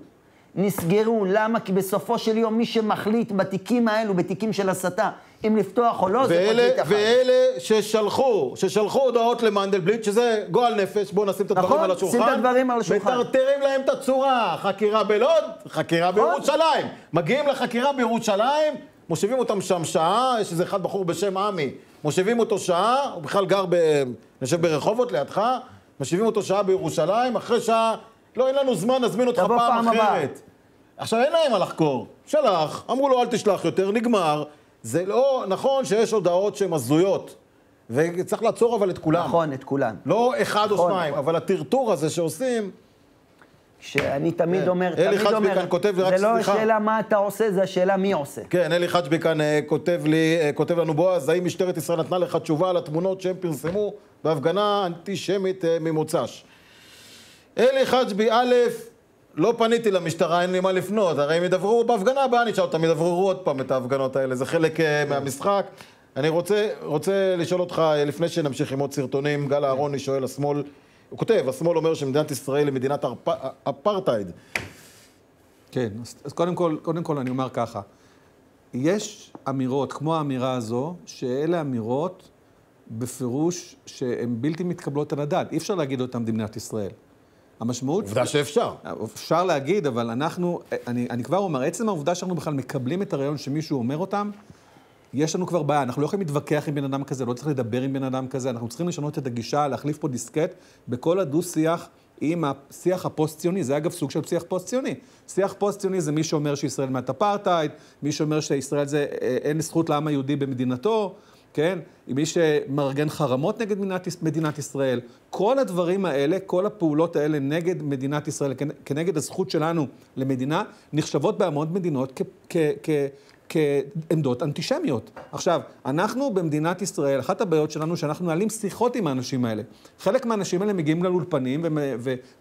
Speaker 3: נסגרו, למה? כי בסופו של יום מי שמחליט בתיקים האלו, בתיקים של הסתה, אם לפתוח או לא, זה פרקליט אחד.
Speaker 1: ואלה ששלחו, ששלחו הודעות למנדלבליט, שזה גועל נפש, בואו נשים את הדברים
Speaker 3: נכון,
Speaker 1: על השולחן.
Speaker 3: שים את הדברים על השולחן. נכון.
Speaker 1: מטרטרים להם את הצורה, חקירה בלוד, חקירה בירושלים. מגיעים לחקירה בירושלים, מושיבים אותם שם שעה, יש איזה אחד בחור בשם עמי, מושיבים אותו שעה, הוא בכלל גר ב... אני חושב ברחובות לידך, מושיבים אותו שעה בירושלים, אחרי שעה, לא, אין לנו זמן, נזמין אותך פעם
Speaker 3: פעם.
Speaker 1: אחרת. עכשיו, אין להם מה לחקור. שלח, אמרו לו, אל תשלח יותר, נגמר. זה לא, נכון שיש הודעות שהן הזויות, וצריך לעצור אבל את כולם.
Speaker 3: נכון, את כולן.
Speaker 1: לא אחד או
Speaker 3: נכון,
Speaker 1: שניים,
Speaker 3: נכון.
Speaker 1: אבל הטרטור הזה שעושים,
Speaker 3: שאני תמיד
Speaker 1: כן.
Speaker 3: אומר,
Speaker 1: אלי
Speaker 3: תמיד
Speaker 1: חג'בי
Speaker 3: אומר,
Speaker 1: כאן כותב לי רק
Speaker 3: זה לא
Speaker 1: סליחה.
Speaker 3: השאלה מה אתה עושה, זה השאלה מי עושה.
Speaker 1: כן, אלי חג'בי כאן אה, כותב לי, אה, כותב לנו בועז, האם משטרת ישראל נתנה לך תשובה על התמונות שהם פרסמו בהפגנה אנטישמית אה, ממוצ"ש? אלי חג'בי, א', לא פניתי למשטרה, אין לי מה לפנות, הרי הם ידברו, בהפגנה הבאה נשאל אותם, ידבררו עוד פעם את ההפגנות האלה, זה חלק אה, מהמשחק. אני רוצה, רוצה לשאול אותך, אה, לפני שנמשיך עם עוד סרטונים, גל אהרוני שואל, השמאל, הוא כותב, השמאל אומר שמדינת ישראל היא מדינת אפ- אפרטהייד.
Speaker 4: כן, אז, אז קודם, כל, קודם כל אני אומר ככה, יש אמירות, כמו האמירה הזו, שאלה אמירות בפירוש שהן בלתי מתקבלות על הדעת. אי אפשר להגיד אותן במדינת ישראל. המשמעות...
Speaker 1: עובדה שאפשר.
Speaker 4: אפשר להגיד, אבל אנחנו, אני, אני כבר אומר, עצם העובדה שאנחנו בכלל מקבלים את הרעיון שמישהו אומר אותם, יש לנו כבר בעיה, אנחנו לא יכולים להתווכח עם בן אדם כזה, לא צריך לדבר עם בן אדם כזה, אנחנו צריכים לשנות את הגישה, להחליף פה דיסקט בכל הדו-שיח עם השיח הפוסט-ציוני, זה אגב סוג של שיח פוסט-ציוני. שיח פוסט-ציוני זה מי שאומר שישראל מעט אפרטהייד, מי שאומר שישראל זה, אה, אין זכות לעם היהודי במדינתו, כן? מי שמארגן חרמות נגד מדינת, מדינת ישראל, כל הדברים האלה, כל הפעולות האלה נגד מדינת ישראל, כנגד הזכות שלנו למדינה, נחשבות בהמון מדינות כעמדות אנטישמיות. עכשיו, אנחנו במדינת ישראל, אחת הבעיות שלנו שאנחנו מנהלים שיחות עם האנשים האלה. חלק מהאנשים האלה מגיעים לאולפנים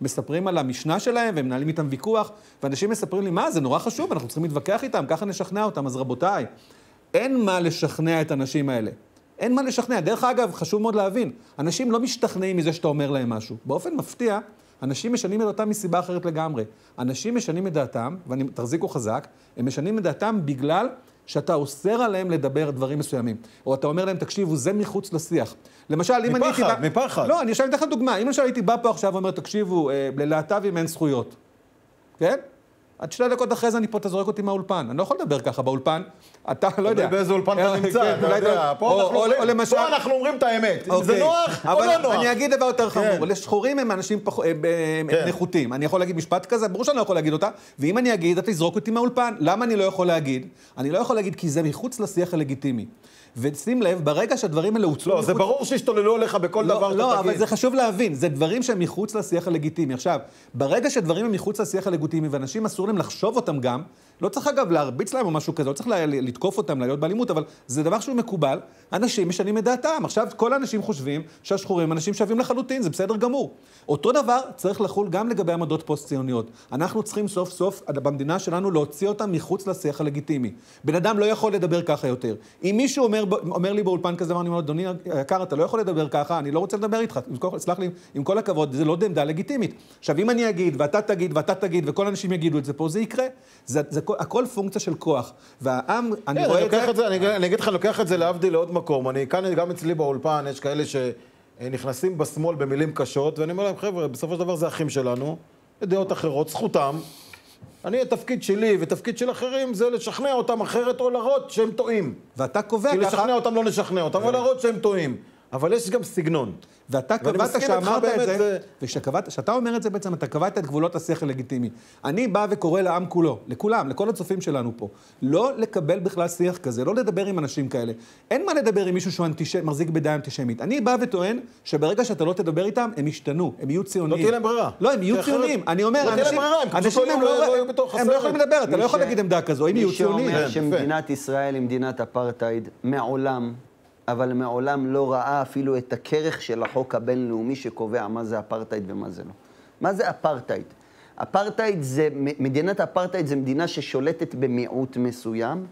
Speaker 4: ומספרים על המשנה שלהם, ומנהלים איתם ויכוח, ואנשים מספרים לי, מה, זה נורא חשוב, אנחנו צריכים להתווכח איתם, ככה נשכנע אותם. אז רבותיי, אין מה לשכנע את האנשים האלה. אין מה לשכנע. דרך אגב, חשוב מאוד להבין, אנשים לא משתכנעים מזה שאתה אומר להם משהו. באופן מפתיע, אנשים משנים את דעתם מסיבה אחרת לגמרי. אנשים משנים את דעתם, ותחזיקו חזק, הם משנים את דעתם בגלל שאתה אוסר עליהם לדבר דברים מסוימים. או אתה אומר להם, תקשיבו, זה מחוץ לשיח. למשל, אם אני הייתי...
Speaker 1: מפחד, מפחד.
Speaker 4: לא, אני עכשיו אתן לך דוגמה. אם למשל הייתי בא פה עכשיו ואומר, תקשיבו, אה, ללהט"בים אין זכויות. כן? עד שתי דקות אחרי זה אני פה, אתה זורק אותי מהאולפן. אני לא יכול לדבר ככה באולפן. אתה לא יודע.
Speaker 1: באיזה אולפן אתה
Speaker 4: כן,
Speaker 1: נמצא, אתה יודע. פה אנחנו אומרים את האמת. אם זה
Speaker 4: אוקיי.
Speaker 1: נוח או לא נוח.
Speaker 4: אני אגיד דבר יותר
Speaker 1: כן.
Speaker 4: חמור. לשחורים הם אנשים
Speaker 1: כן.
Speaker 4: נחותים. אני יכול להגיד משפט כזה? ברור שאני לא יכול להגיד אותה. ואם אני אגיד, אתה תזרוק אותי מהאולפן. למה אני לא יכול להגיד? אני לא יכול להגיד כי זה מחוץ לשיח הלגיטימי. ושים לב, ברגע שהדברים האלה הוצאו...
Speaker 1: לא, זה ברור שהשתוללו עליך בכל דבר שאתה תגיד.
Speaker 4: לא, אבל זה חשוב להבין, זה דברים שהם מחוץ לשיח הלגיטימי. עכשיו, ברגע שדברים הם מחוץ לשיח הלגיטימי, ואנשים אסור להם לחשוב אותם גם, לא צריך אגב להרביץ להם או משהו כזה, לא צריך לתקוף אותם, להיות באלימות, אבל זה דבר שהוא מקובל, אנשים משנים את דעתם. עכשיו, כל האנשים חושבים שהשחורים אנשים שווים לחלוטין, זה בסדר גמור. אותו דבר צריך לחול גם לגבי עמדות פוסט-ציוניות. אנחנו צריכים סוף סוף במדינה שלנו להוציא אותם מחוץ לשיח הלגיטימי. בן אדם לא יכול לדבר ככה יותר. אם מישהו אומר, אומר לי באולפן כזה, אני אומר, אדוני היקר, אתה לא יכול לדבר ככה, אני לא רוצה לדבר איתך. סלח לי, עם כל הכבוד, זה לא עמדה לגיטימית. עכשיו, אם אני אגיד, ואתה תגיד, ואתה תגיד, וכל האנשים יגידו את זה פה, זה יקרה. זה, זה הכל, הכל פונקציה של כוח. והעם, אני
Speaker 1: כן,
Speaker 4: רואה
Speaker 1: אני
Speaker 4: את זה...
Speaker 1: את זה אני, אני אגיד לך, לוקח את זה להבדיל לעוד מקום. אני כאן, גם אצלי באולפן, יש כאלה שנכנסים בשמאל במילים קשות, ואני אומר להם, חבר'ה, בסופו של דבר זה אחים שלנו, דעות אחרות, זכותם. אני, התפקיד שלי ותפקיד של אחרים זה לשכנע אותם אחרת או להראות שהם טועים.
Speaker 4: ואתה קובע
Speaker 1: כי
Speaker 4: ככה...
Speaker 1: לשכנע אותם לא נשכנע אותם, אבל להראות שהם טועים. אבל יש גם סגנון.
Speaker 4: ואתה קבעת שאמרת את
Speaker 1: באמת,
Speaker 4: זה,
Speaker 1: זה-
Speaker 4: וכשקבעת, כשאתה אומר את זה בעצם, אתה קבעת את גבולות השיח הלגיטימי. אני בא וקורא לעם כולו, לכולם, לכל הצופים שלנו פה, לא לקבל בכלל שיח כזה, לא לדבר עם אנשים כאלה. אין מה לדבר עם מישהו שהוא אנטיש... מחזיק בדעה אנטישמית. אני בא וטוען שברגע שאתה לא תדבר איתם, הם ישתנו, הם יהיו ציוניים.
Speaker 1: לא תהיה להם ברירה.
Speaker 4: לא, הם יהיו ציוניים. אני אומר,
Speaker 1: לא תהיה להם
Speaker 4: אנשים,
Speaker 1: ברירה, הם פשוט
Speaker 4: אנשים
Speaker 1: לא
Speaker 4: הם
Speaker 1: יהיו-
Speaker 4: לא,
Speaker 1: לא בתוך
Speaker 4: הם לא. יכולים לדבר, אתה
Speaker 3: מי
Speaker 4: לא יכול להגיד עמדה כזו, הם יהיו
Speaker 3: מי
Speaker 4: ציוניים.
Speaker 3: שאומר
Speaker 1: כן,
Speaker 3: שמדינת ישראל היא מדינת אפרטהייד, מעולם, אבל מעולם לא ראה אפילו את הכרך של החוק הבינלאומי שקובע מה זה אפרטהייד ומה זה לא. מה זה אפרטהייד? אפרטהייד זה, מדינת אפרטהייד זה מדינה ששולטת במיעוט מסוים,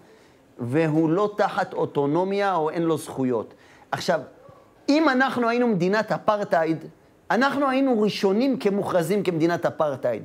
Speaker 3: והוא לא תחת אוטונומיה או אין לו זכויות. עכשיו, אם אנחנו היינו מדינת אפרטהייד, אנחנו היינו ראשונים כמוכרזים כמדינת אפרטהייד.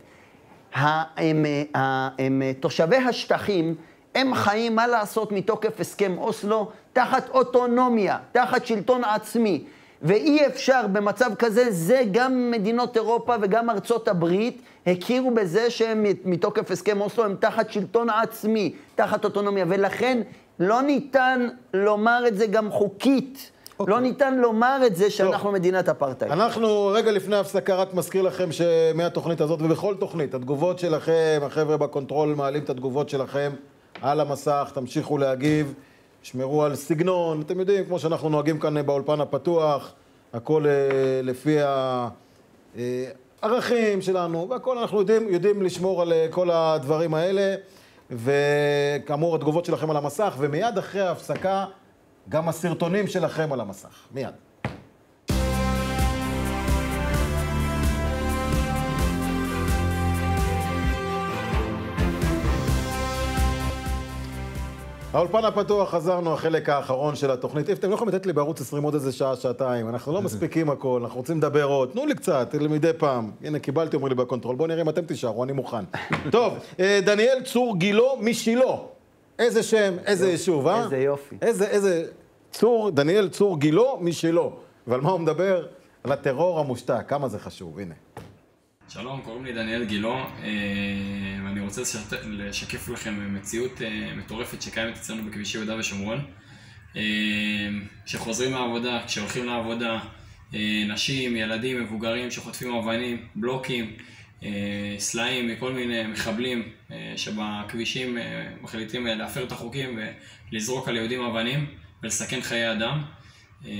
Speaker 3: הם, ה- הם, תושבי השטחים, הם חיים, מה לעשות, מתוקף הסכם אוסלו, תחת אוטונומיה, תחת שלטון עצמי. ואי אפשר במצב כזה, זה גם מדינות אירופה וגם ארצות הברית הכירו בזה שהם מתוקף הסכם אוסלו, הם תחת שלטון עצמי, תחת אוטונומיה, ולכן לא ניתן לומר את זה גם חוקית. לא ניתן לומר את זה שאנחנו מדינת אפרטהייד.
Speaker 1: אנחנו רגע לפני ההפסקה רק מזכיר לכם שמהתוכנית הזאת ובכל תוכנית, התגובות שלכם, החבר'ה בקונטרול מעלים את התגובות שלכם על המסך, תמשיכו להגיב, שמרו על סגנון, אתם יודעים, כמו שאנחנו נוהגים כאן באולפן הפתוח, הכל אה, לפי הערכים שלנו, והכל אנחנו יודעים, יודעים לשמור על אה, כל הדברים האלה, וכאמור התגובות שלכם על המסך, ומיד אחרי ההפסקה גם הסרטונים שלכם על המסך, מיד. האולפן הפתוח, חזרנו, החלק האחרון של התוכנית. אתם לא יכולים לתת לי בערוץ 20 עוד איזה שעה, שעתיים. אנחנו לא מספיקים הכל, אנחנו רוצים לדבר עוד. תנו לי קצת, מדי פעם. הנה, קיבלתי, אומרים לי בקונטרול. בואו נראה אם אתם תישארו, אני מוכן. טוב, אה, דניאל צור גילו משילה. איזה שם, איזה יישוב, אה?
Speaker 3: איזה יופי.
Speaker 1: איזה, איזה... צור, דניאל צור גילו משילה. ועל מה הוא מדבר? על הטרור המושתק. כמה זה חשוב, הנה.
Speaker 7: שלום, קוראים לי דניאל גילו, אה, ואני רוצה לשקף לכם מציאות אה, מטורפת שקיימת אצלנו בכבישי יהודה ושומרון. אה, שחוזרים מהעבודה, כשהולכים לעבודה, נשים, ילדים, מבוגרים שחוטפים אבנים, בלוקים, סלעים מכל מיני מחבלים שבכבישים מחליטים להפר את החוקים ולזרוק על יהודים אבנים. ולסכן חיי אדם. אה,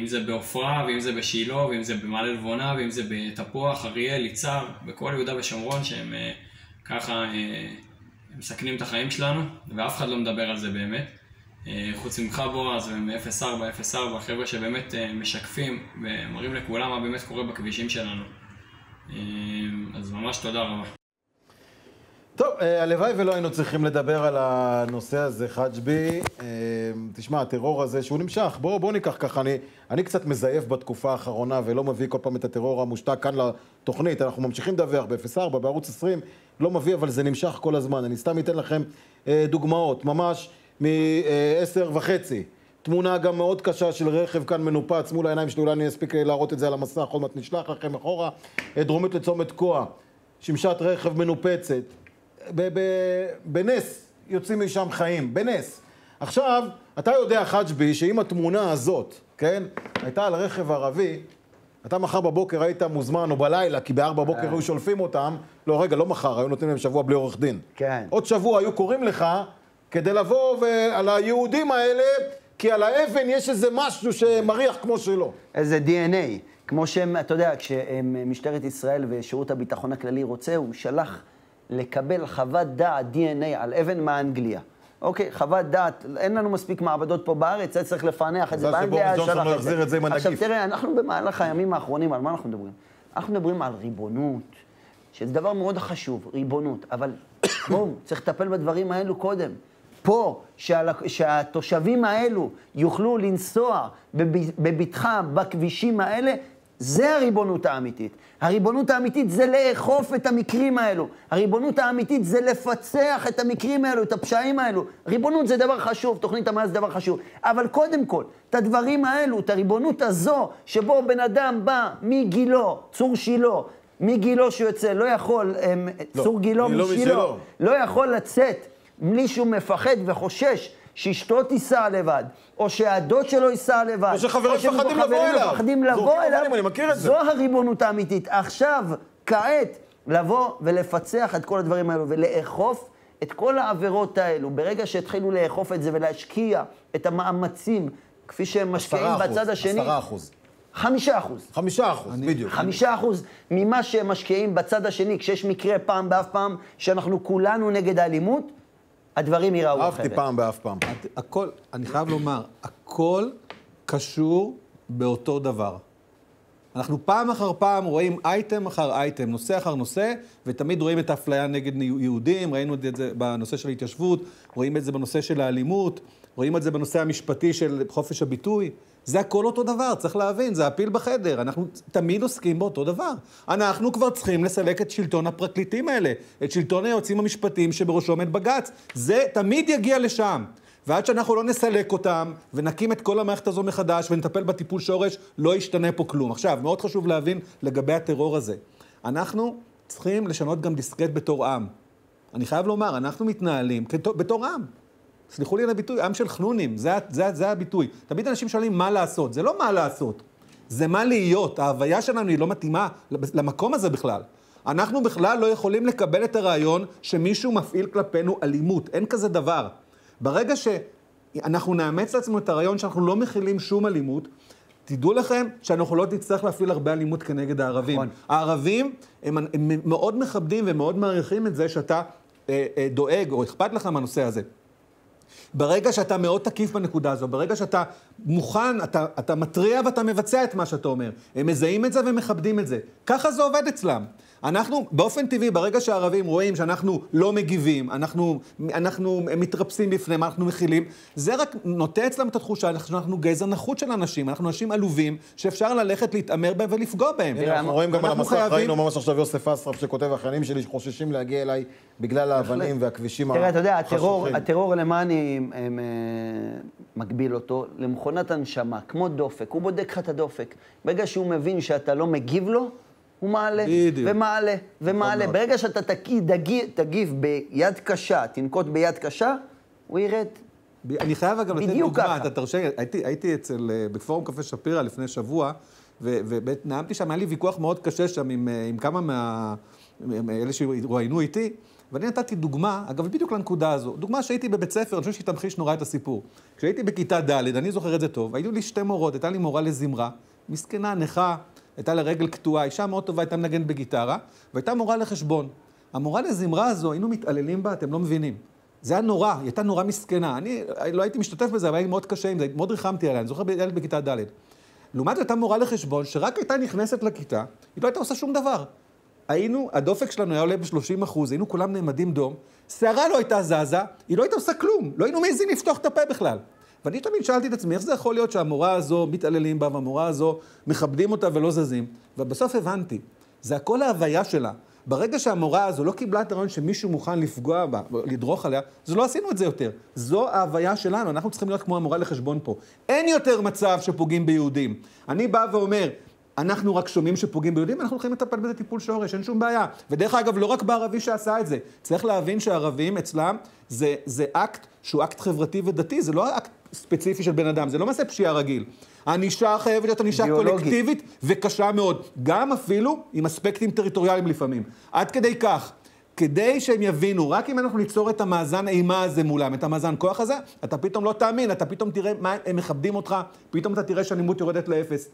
Speaker 7: אם זה בעופרה, ואם זה בשילה, ואם זה במעלה לבונה, ואם זה בתפוח, אריאל, יצהר, בכל יהודה ושומרון, שהם אה, ככה אה, מסכנים את החיים שלנו, ואף אחד לא מדבר על זה באמת. חוץ ממך בועז ומ-04, 04, חבר'ה שבאמת משקפים ומראים לכולם מה באמת קורה בכבישים שלנו. אז ממש תודה רבה.
Speaker 1: טוב, אה, הלוואי ולא היינו צריכים לדבר על הנושא הזה, חג'בי. אה, תשמע, הטרור הזה שהוא נמשך, בואו בוא ניקח ככה, אני, אני קצת מזייף בתקופה האחרונה ולא מביא כל פעם את הטרור המושתק כאן לתוכנית, אנחנו ממשיכים לדווח ב-04, בערוץ 20, לא מביא, אבל זה נמשך כל הזמן. אני סתם אתן לכם אה, דוגמאות, ממש מ-10 וחצי. תמונה גם מאוד קשה של רכב כאן מנופץ מול העיניים שלי, אולי אני אספיק להראות את זה על המסך, עוד מעט נשלח לכם אחורה. דרומית לצומת תקוע, שמשת רכב מנופצת. בנס יוצאים משם חיים, בנס. עכשיו, אתה יודע, חג'בי, שאם התמונה הזאת, כן, הייתה על רכב ערבי, אתה מחר בבוקר היית מוזמן, או בלילה, כי בארבע בבוקר היו שולפים אותם, לא, רגע, לא מחר, היו נותנים להם שבוע בלי עורך דין.
Speaker 3: כן.
Speaker 1: עוד שבוע היו קוראים לך כדי לבוא ועל היהודים האלה, כי על האבן יש איזה משהו שמריח כמו שלו.
Speaker 3: איזה DNA. כמו שהם, אתה יודע, כשמשטרת ישראל ושירות הביטחון הכללי רוצה, הוא שלח לקבל חוות דעת DNA על אבן מאנגליה. אוקיי, חוות דעת, אין לנו מספיק מעבדות פה בארץ, היה צריך לפענח את זה באנגליה, שלח את
Speaker 1: יחזיר את זה עם
Speaker 3: עכשיו
Speaker 1: הנגיף.
Speaker 3: תראה, אנחנו במהלך הימים האחרונים, על מה אנחנו מדברים? אנחנו מדברים על ריבונות, שזה דבר מאוד חשוב, ריבונות, אבל בואו, צריך לטפל בדברים האלו קודם. פה, שעל, שהתושבים האלו יוכלו לנסוע בב- בבטחה בכבישים האלה, זה הריבונות האמיתית. הריבונות האמיתית זה לאכוף את המקרים האלו. הריבונות האמיתית זה לפצח את המקרים האלו, את הפשעים האלו. ריבונות זה דבר חשוב, תוכנית המאה זה דבר חשוב. אבל קודם כל, את הדברים האלו, את הריבונות הזו, שבו בן אדם בא מגילו, צור שילה, מגילו שהוא יוצא, לא יכול, אמ,
Speaker 1: לא,
Speaker 3: צור גילו משילו. לא יכול לצאת בלי שהוא מפחד וחושש שאשתו תיסע לבד, או שהדוד שלו ייסע לבד.
Speaker 1: או שחברים מפחדים לבוא אליו.
Speaker 3: מפחדים לבוא אליו.
Speaker 1: אבנים, אני מכיר את זה.
Speaker 3: זו הריבונות האמיתית. עכשיו, כעת, לבוא ולפצח את כל הדברים האלו ולאכוף את כל העבירות האלו. ברגע שהתחילו לאכוף את זה ולהשקיע את המאמצים, כפי שהם משקיעים בצד השני,
Speaker 1: עשרה אחוז.
Speaker 3: חמישה אחוז.
Speaker 1: חמישה אחוז, בדיוק.
Speaker 3: חמישה אחוז ממה שהם משקיעים בצד השני, כשיש מקרה פעם באף פעם שאנחנו כולנו נגד האלימות, הדברים ייראו אחרת.
Speaker 1: אהבתי פעם באף פעם.
Speaker 4: את- הכל, אני חייב לומר, הכל קשור באותו דבר. אנחנו פעם אחר פעם רואים אייטם אחר אייטם, נושא אחר נושא, ותמיד רואים את האפליה נגד יהודים, ראינו את זה בנושא של ההתיישבות, רואים את זה בנושא של האלימות, רואים את זה בנושא המשפטי של חופש הביטוי. זה הכל אותו דבר, צריך להבין, זה הפיל בחדר. אנחנו תמיד עוסקים באותו דבר. אנחנו כבר צריכים לסלק את שלטון הפרקליטים האלה, את שלטון היועצים המשפטיים שבראשו עומד בג"ץ. זה תמיד יגיע לשם. ועד שאנחנו לא נסלק אותם, ונקים את כל המערכת הזו מחדש, ונטפל בטיפול שורש, לא ישתנה פה כלום. עכשיו, מאוד חשוב להבין לגבי הטרור הזה. אנחנו צריכים לשנות גם דיסקרט בתור עם. אני חייב לומר, אנחנו מתנהלים כתור, בתור עם. סליחו לי על הביטוי, עם של חנונים, זה, זה, זה הביטוי. תמיד אנשים שואלים מה לעשות, זה לא מה לעשות, זה מה להיות. ההוויה שלנו היא לא מתאימה למקום הזה בכלל. אנחנו בכלל לא יכולים לקבל את הרעיון שמישהו מפעיל כלפינו אלימות, אין כזה דבר. ברגע שאנחנו נאמץ לעצמנו את הרעיון שאנחנו לא מכילים שום אלימות, תדעו לכם שאנחנו לא נצטרך להפעיל הרבה אלימות כנגד הערבים.
Speaker 3: נכון.
Speaker 4: הערבים, הם, הם מאוד מכבדים ומאוד מעריכים את זה שאתה אה, אה, דואג או אכפת לך מהנושא הזה. ברגע שאתה מאוד תקיף בנקודה הזו, ברגע שאתה מוכן, אתה, אתה מתריע ואתה מבצע את מה שאתה אומר. הם מזהים את זה ומכבדים את זה. ככה זה עובד אצלם. אנחנו, באופן טבעי, ברגע שהערבים רואים שאנחנו לא מגיבים, אנחנו, אנחנו מתרפסים בפניהם, אנחנו מכילים, זה רק נוטה אצלם את התחושה שאנחנו גזע נחות של אנשים, אנחנו אנשים עלובים, שאפשר ללכת להתעמר בהם ולפגוע בהם.
Speaker 1: אנחנו רואים גם על המסך, ראינו ממש עכשיו יוסף אסרף שכותב, האחיינים שלי חוששים להגיע אליי בגלל האבנים והכבישים
Speaker 3: תראה, אתה יודע, הטרור,
Speaker 1: החשוכים.
Speaker 3: למה אני אה, מגביל אותו? למכונת הנשמה, כמו דופק. הוא בודק לך את הדופק. ברגע שהוא מבין שאתה לא מגיב לו, הוא מעלה,
Speaker 4: בדיוק.
Speaker 3: ומעלה, ומעלה. ברגע שאתה תגיב, תגיב, תגיב ביד קשה, תנקוט ביד קשה, הוא ירד.
Speaker 4: ב- אני חייב אגב לתת דוגמה. אתה תרשה, לי, הייתי, הייתי אצל, אה, בפורום קפה שפירא לפני שבוע, ונאמתי שם, היה לי ויכוח מאוד קשה שם עם, אה, עם כמה מה... מאלה שהתרואיינו איתי, ואני נתתי דוגמה, אגב, בדיוק לנקודה הזו. דוגמה שהייתי בבית ספר, אני חושב שהיא תמחיש נורא את הסיפור. כשהייתי בכיתה ד', אני זוכר את זה טוב, היו לי שתי מורות, הייתה לי מורה לזמרה, מסכנה, נכה, הייתה לה רגל קטועה, אישה מאוד טובה, הייתה מנגנת בגיטרה, והייתה מורה לחשבון. המורה לזמרה הזו, היינו מתעללים בה, אתם לא מבינים. זה היה נורא, היא הייתה נורא מסכנה. אני לא הייתי משתתף בזה, אבל היה לי מאוד קשה עם זה, מאוד ריחמתי עליה, אני זוכר ילד בכיתה ד'. לעומת הייתה מורה לחשבון, שרק הייתה נכנסת לכיתה, היא לא הייתה עושה שום דבר. היינו, הדופק שלנו היה עולה ב-30 אחוז, היינו כולם נעמדים דום, שערה לא הייתה זזה, היא לא הייתה עושה כלום, לא היינו מעזים לפתוח את הפה בכלל. ואני תמיד שאלתי את עצמי, איך זה יכול להיות שהמורה הזו, מתעללים בה, והמורה הזו, מכבדים אותה ולא זזים? ובסוף הבנתי, זה הכל ההוויה שלה. ברגע שהמורה הזו לא קיבלה את הרעיון שמישהו מוכן לפגוע בה, לדרוך עליה, אז לא עשינו את זה יותר. זו ההוויה שלנו, אנחנו צריכים להיות כמו המורה לחשבון פה. אין יותר מצב שפוגעים ביהודים. אני בא ואומר, אנחנו רק שומעים שפוגעים ביהודים, אנחנו הולכים לטפל בזה טיפול שורש, אין שום בעיה. ודרך אגב, לא רק בערבי שעשה את זה. צריך להבין שהערבים אצלם זה, זה אקט שהוא אקט חברתי ודתי, זה לא אקט ספציפי של בן אדם, זה לא מעשה פשיעה רגיל. הענישה חייבת להיות ענישה קולקטיבית וקשה מאוד, גם אפילו עם אספקטים טריטוריאליים לפעמים. עד כדי כך. כדי שהם יבינו, רק אם אנחנו ניצור את המאזן אימה הזה מולם, את המאזן כוח הזה, אתה פתאום לא תאמין, אתה פתאום תראה מה הם מכבדים אותך, פתאום אתה תראה שהאלימות יורדת לאפס.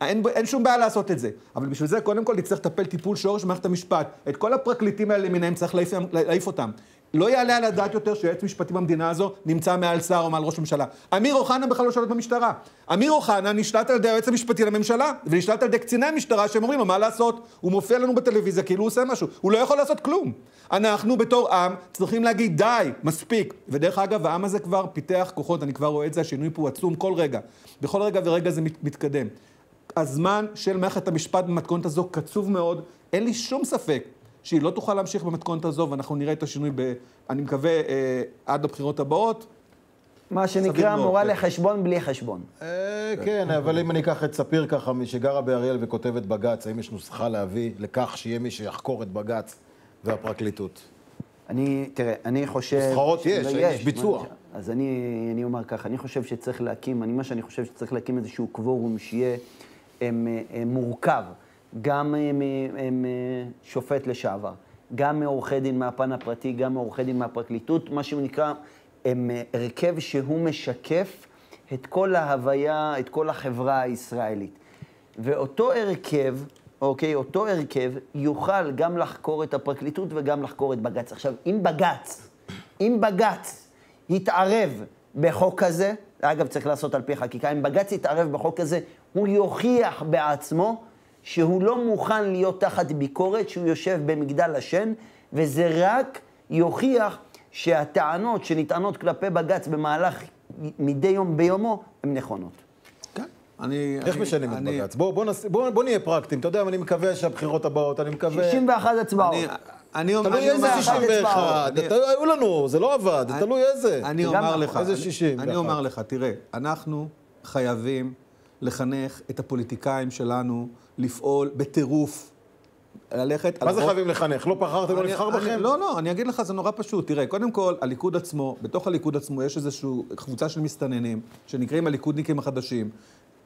Speaker 4: אין, אין שום בעיה לעשות את זה. אבל בשביל זה, קודם כל, נצטרך לטפל טיפול שורש במערכת המשפט. את כל הפרקליטים האלה למיניהם צריך להעיף, להעיף אותם. לא יעלה על הדעת יותר שיועץ משפטי במדינה הזו נמצא מעל שר או מעל ראש ממשלה. אמיר אוחנה בכלל לא שולט במשטרה. אמיר אוחנה נשלט על ידי היועץ המשפטי לממשלה, ונשלט על ידי קציני המשטרה שהם אומרים לו מה לעשות. הוא מופיע לנו בטלוויזיה כאילו הוא עושה משהו. הוא לא יכול לעשות כלום. אנחנו בתור עם צריכים להגיד די, מספיק. ודרך אגב, העם הזה כבר פיתח כוחות, אני כבר רואה את זה, השינוי פה הוא עצום כל רגע. בכל רגע ורגע זה מתקדם. הזמן של מערכת המשפט במתכונת הזו קצוב מאוד, אין לי שום ספק שהיא לא תוכל להמשיך במתכונת הזו, ואנחנו נראה את השינוי, ב, אני מקווה, אה, עד הבחירות הבאות.
Speaker 3: מה שנקרא מורה כן. לחשבון בלי חשבון.
Speaker 1: אה, כן, אבל אם אני אקח את ספיר ככה, מי שגרה באריאל וכותבת בג"ץ, האם יש נוסחה להביא לכך שיהיה מי שיחקור את בג"ץ והפרקליטות?
Speaker 3: אני, תראה, אני חושב...
Speaker 1: נוסחאות יש, יש ביצוע.
Speaker 3: אז אני, אני אומר ככה, אני חושב שצריך להקים, אני, מה שאני חושב שצריך להקים איזשהו קוורום שיהיה הם, הם מורכב, גם הם, הם, שופט לשעבר, גם מעורכי דין מהפן הפרטי, גם מעורכי דין מהפרקליטות, מה שנקרא, הם הרכב שהוא משקף את כל ההוויה, את כל החברה הישראלית. ואותו הרכב, אוקיי, אותו הרכב יוכל גם לחקור את הפרקליטות וגם לחקור את בג"ץ. עכשיו, אם בג"ץ, אם בג"ץ יתערב בחוק כזה, אגב, צריך לעשות על פי חקיקה, אם בג"ץ יתערב בחוק הזה, הוא יוכיח בעצמו שהוא לא מוכן להיות תחת ביקורת, שהוא יושב במגדל השן, וזה רק יוכיח שהטענות שנטענות כלפי בג"ץ במהלך מדי יום ביומו, הן נכונות.
Speaker 1: כן. אני, איך אני, משנים אני, את בג"ץ? בוא, בוא, נס, בוא, בוא נהיה פרקטיים. אתה יודע, אני מקווה שהבחירות הבאות, אני מקווה...
Speaker 3: 61 הצבעות.
Speaker 1: אני, אני אומר... תלוי איזה 61, היו לנו, זה לא עבד, תלוי איזה.
Speaker 4: אני אומר לך, איזה 60. אני אומר לך, תראה, אנחנו חייבים לחנך את הפוליטיקאים שלנו לפעול בטירוף. ללכת...
Speaker 1: מה זה חייבים לחנך? לא בחרתם, לא נבחר בכם?
Speaker 4: לא, לא, אני אגיד לך, זה נורא פשוט. תראה, קודם כל, הליכוד עצמו, בתוך הליכוד עצמו יש איזושהי קבוצה של מסתננים, שנקראים הליכודניקים החדשים.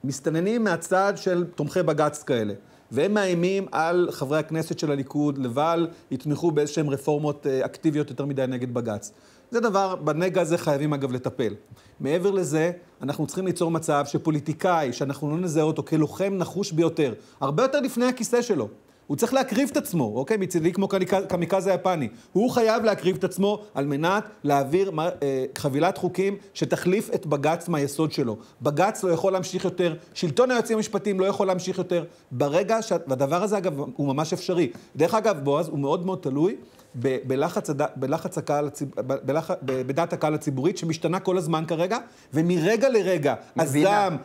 Speaker 4: מסתננים מהצד של תומכי בג"ץ כאלה. והם מאיימים על חברי הכנסת של הליכוד, לבל יתמכו באיזשהן רפורמות אה, אקטיביות יותר מדי נגד בג"ץ. זה דבר, בנגע הזה חייבים אגב לטפל. מעבר לזה, אנחנו צריכים ליצור מצב שפוליטיקאי, שאנחנו לא נזהה אותו כלוחם נחוש ביותר, הרבה יותר לפני הכיסא שלו, הוא צריך להקריב את עצמו, אוקיי? מצידי כמו קמיקזה יפני. הוא חייב להקריב את עצמו על מנת להעביר אה, חבילת חוקים שתחליף את בג"ץ מהיסוד שלו. בג"ץ לא יכול להמשיך יותר, שלטון היועצים המשפטיים לא יכול להמשיך יותר. ברגע, ש... והדבר הזה אגב הוא ממש אפשרי. דרך אגב, בועז, הוא מאוד מאוד תלוי בלחץ, הד... בלחץ הקהל, בלח... בדעת הקהל הציבורית, שמשתנה כל הזמן כרגע, ומרגע לרגע, הזעם,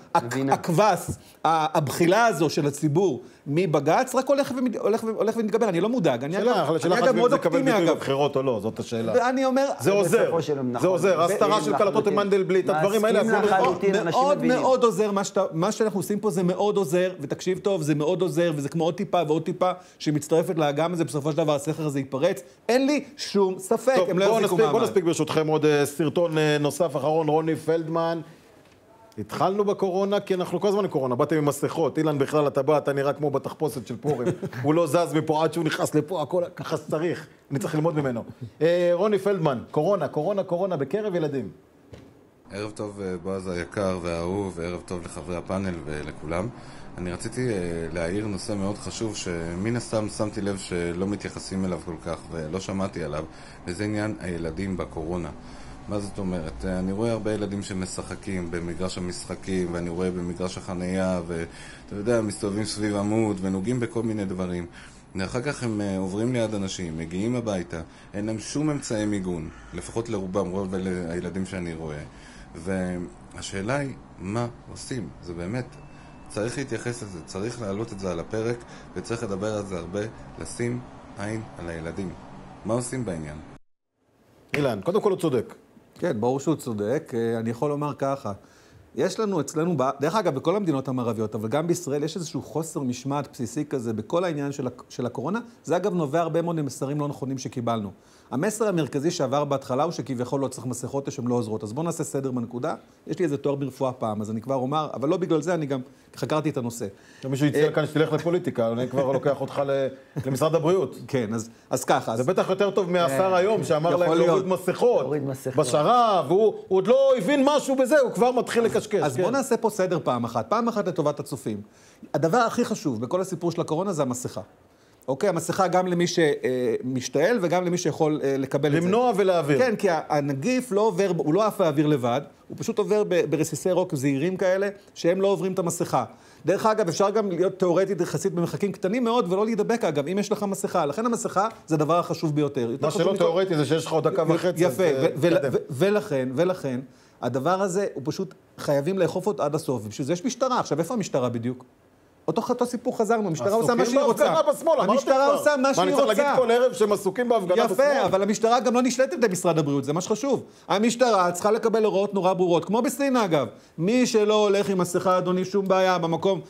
Speaker 4: הקבס, הבחילה הזו של הציבור מבג"ץ, רק הולך, ומד... הולך, הולך ומתגבר. אני לא מודאג. אני אגב,
Speaker 1: אני אגב מאוד אופטימי, אגב. בבחירות או לא, זאת השאלה.
Speaker 4: ואני אומר...
Speaker 1: זה עוזר, זה עוזר. הסתרה של קלטות עם מנדלבליט, הדברים האלה...
Speaker 4: מאוד מאוד עוזר, מה שאנחנו עושים פה זה מאוד עוזר, ותקשיב טוב, זה מאוד עוזר, וזה כמו עוד טיפה ועוד טיפה שמצטרפת לאגם הזה, בסופו של דבר הסכר הזה ייפרץ. אין לי שום ספק,
Speaker 1: טוב, הם לא יחזיקו מעמד. בואו נספיק ברשותכם עוד אה, סרטון אה, נוסף אחרון, רוני פלדמן. התחלנו בקורונה, כי אנחנו כל הזמן בקורונה, באתם עם מסכות. אילן בכלל, אתה בא, אתה נראה כמו בתחפושת של פורים. הוא לא זז מפה עד שהוא נכנס לפה, הכל ככה שצריך. אני צריך ללמוד ממנו. אה, רוני פלדמן, קורונה, קורונה, קורונה בקרב ילדים.
Speaker 8: ערב טוב בועז היקר והאהוב, וערב טוב לחברי הפאנל ולכולם. אני רציתי אה, להעיר נושא מאוד חשוב שמן הסתם שמתי לב שלא מתייחסים אליו כל כך ולא שמעתי עליו, וזה עניין הילדים בקורונה. מה זאת אומרת? אה, אני רואה הרבה ילדים שמשחקים במגרש המשחקים, ואני רואה במגרש החנייה, ואתה יודע, מסתובבים סביב עמוד ונוגעים בכל מיני דברים. ואחר כך הם אה, עוברים ליד אנשים, מגיעים הביתה, אין להם שום אמצעי מיגון, לפחות לרובם, רוב הילדים שאני רואה. והשאלה היא, מה עושים? זה באמת, צריך להתייחס לזה, צריך להעלות את זה על הפרק, וצריך לדבר על זה הרבה, לשים עין על הילדים. מה עושים בעניין?
Speaker 1: אילן, קודם כל הוא צודק.
Speaker 4: כן, ברור שהוא צודק. אה, אני יכול לומר ככה, יש לנו אצלנו, דרך אגב, בכל המדינות המערביות, אבל גם בישראל, יש איזשהו חוסר משמעת בסיסי כזה בכל העניין של, של הקורונה. זה אגב נובע הרבה מאוד ממסרים לא נכונים שקיבלנו. המסר המרכזי שעבר בהתחלה הוא שכביכול לא צריך מסכות שהן לא עוזרות. אז בואו נעשה סדר בנקודה. יש לי איזה תואר ברפואה פעם, אז אני כבר אומר, אבל לא בגלל זה, אני גם חקרתי את הנושא.
Speaker 1: מישהו הציע כאן שתלך לפוליטיקה, אני כבר לוקח אותך למשרד הבריאות.
Speaker 4: כן, אז, אז ככה.
Speaker 1: זה בטח יותר טוב מהשר היום, שאמר להם להוריד מסכות.
Speaker 3: להוריד מסכות.
Speaker 1: בשרב, והוא עוד לא הבין משהו בזה, הוא כבר מתחיל לקשקש.
Speaker 4: אז
Speaker 1: כן.
Speaker 4: בואו נעשה פה סדר פעם אחת. פעם אחת לטובת הצופים. הדבר הכי חשוב בכל הסיפור של הקורונה זה המסכה. אוקיי? המסכה גם למי שמשתעל וגם למי שיכול אה, לקבל את זה.
Speaker 1: למנוע ולהעביר.
Speaker 4: כן, כי הנגיף לא עובר, הוא לא עף באוויר לבד, הוא פשוט עובר ברסיסי רוק זעירים כאלה, שהם לא עוברים את המסכה. דרך אגב, אפשר גם להיות תיאורטית יחסית במרחקים קטנים מאוד ולא להידבק אגב, אם יש לך מסכה. לכן המסכה זה הדבר החשוב ביותר.
Speaker 1: מה שלא תיאורטי זה שיש לך עוד דקה וחצי.
Speaker 4: יפה, ולכן, ולכן, הדבר הזה, הוא פשוט חייבים לאכוף אותו עד הסוף, ובשביל זה יש משטרה. עכשיו, איפה המשטרה בדיוק? אותו, אותו סיפור חזרנו, המשטרה עושה מה שהיא רוצה.
Speaker 1: עסוקים בהפגנה בשמאל, אמרתי
Speaker 4: המשטרה
Speaker 1: כבר.
Speaker 4: עושה מה שהיא
Speaker 1: אני
Speaker 4: רוצה.
Speaker 1: צריך להגיד כל ערב שהם עסוקים בהפגנה בשמאל?
Speaker 4: יפה, אבל המשטרה גם לא נשלטת במשרד הבריאות, זה מה שחשוב. המשטרה צריכה לקבל הוראות נורא ברורות, כמו בסין אגב. מי שלא הולך עם מסכה, אדוני, שום בעיה, במקום...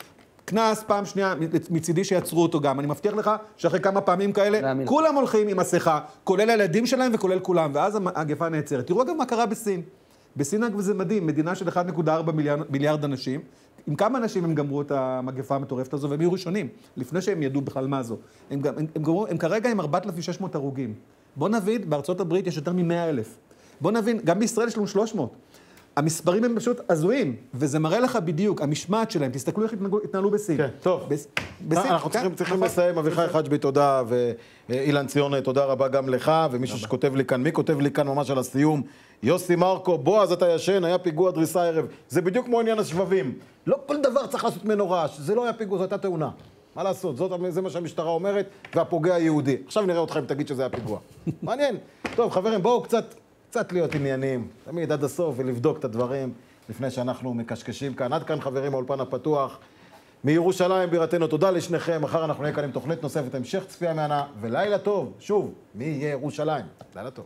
Speaker 4: קנס, פעם שנייה, מצידי שיעצרו אותו גם. אני מבטיח לך שאחרי כמה פעמים כאלה, כולם הולכים עם מסכה, כולל הילדים שלהם וכולל כולם, ואז המגפה נעצרת. תראו אגב מה קרה בסין. בסין אגב זה מדהים, מדינה של 1.4 מיליארד, מיליארד אנשים, עם כמה אנשים הם גמרו את המגפה המטורפת הזו, והם היו ראשונים, לפני שהם ידעו בכלל מה זו. הם, הם, הם, גמרו, הם כרגע עם 4,600 הרוגים. בוא נבין, בארצות הברית יש יותר מ-100 אלף. בוא נבין, גם בישראל יש לנו 300. המספרים הם פשוט הזויים, וזה מראה לך בדיוק, המשמעת שלהם, תסתכלו איך התנהלו, התנהלו בסין.
Speaker 1: כן, טוב.
Speaker 4: בס, בסין,
Speaker 1: אנחנו
Speaker 4: כן,
Speaker 1: צריכים, צריכים
Speaker 4: נכון.
Speaker 1: לסיים, אביחי חג'בי תודה, ואילן ציון תודה רבה גם לך, ומישהו שכותב לי כאן, מי כותב לי כאן ממש על הסיום? יוסי מרקו, בועז אתה ישן, היה פיגוע דריסה הערב. זה בדיוק כמו עניין השבבים. לא כל דבר צריך לעשות ממנו רעש, זה לא היה פיגוע, זו הייתה תאונה. מה לעשות, זאת, זה מה שהמשטרה אומרת, והפוגע יהודי. עכשיו נראה אותך אם תגיד שזה היה פיגוע. מעניין. טוב, חברים, בואו קצת, קצת להיות עניינים, תמיד עד הסוף, ולבדוק את הדברים, לפני שאנחנו מקשקשים כאן. עד כאן, חברים, האולפן הפתוח. מירושלים בירתנו, תודה לשניכם. מחר אנחנו נהיה כאן עם תוכנית נוספת, המשך צפייה מהנה, ולילה טוב, שוב, מי יהיה ירושלים? לילה טוב.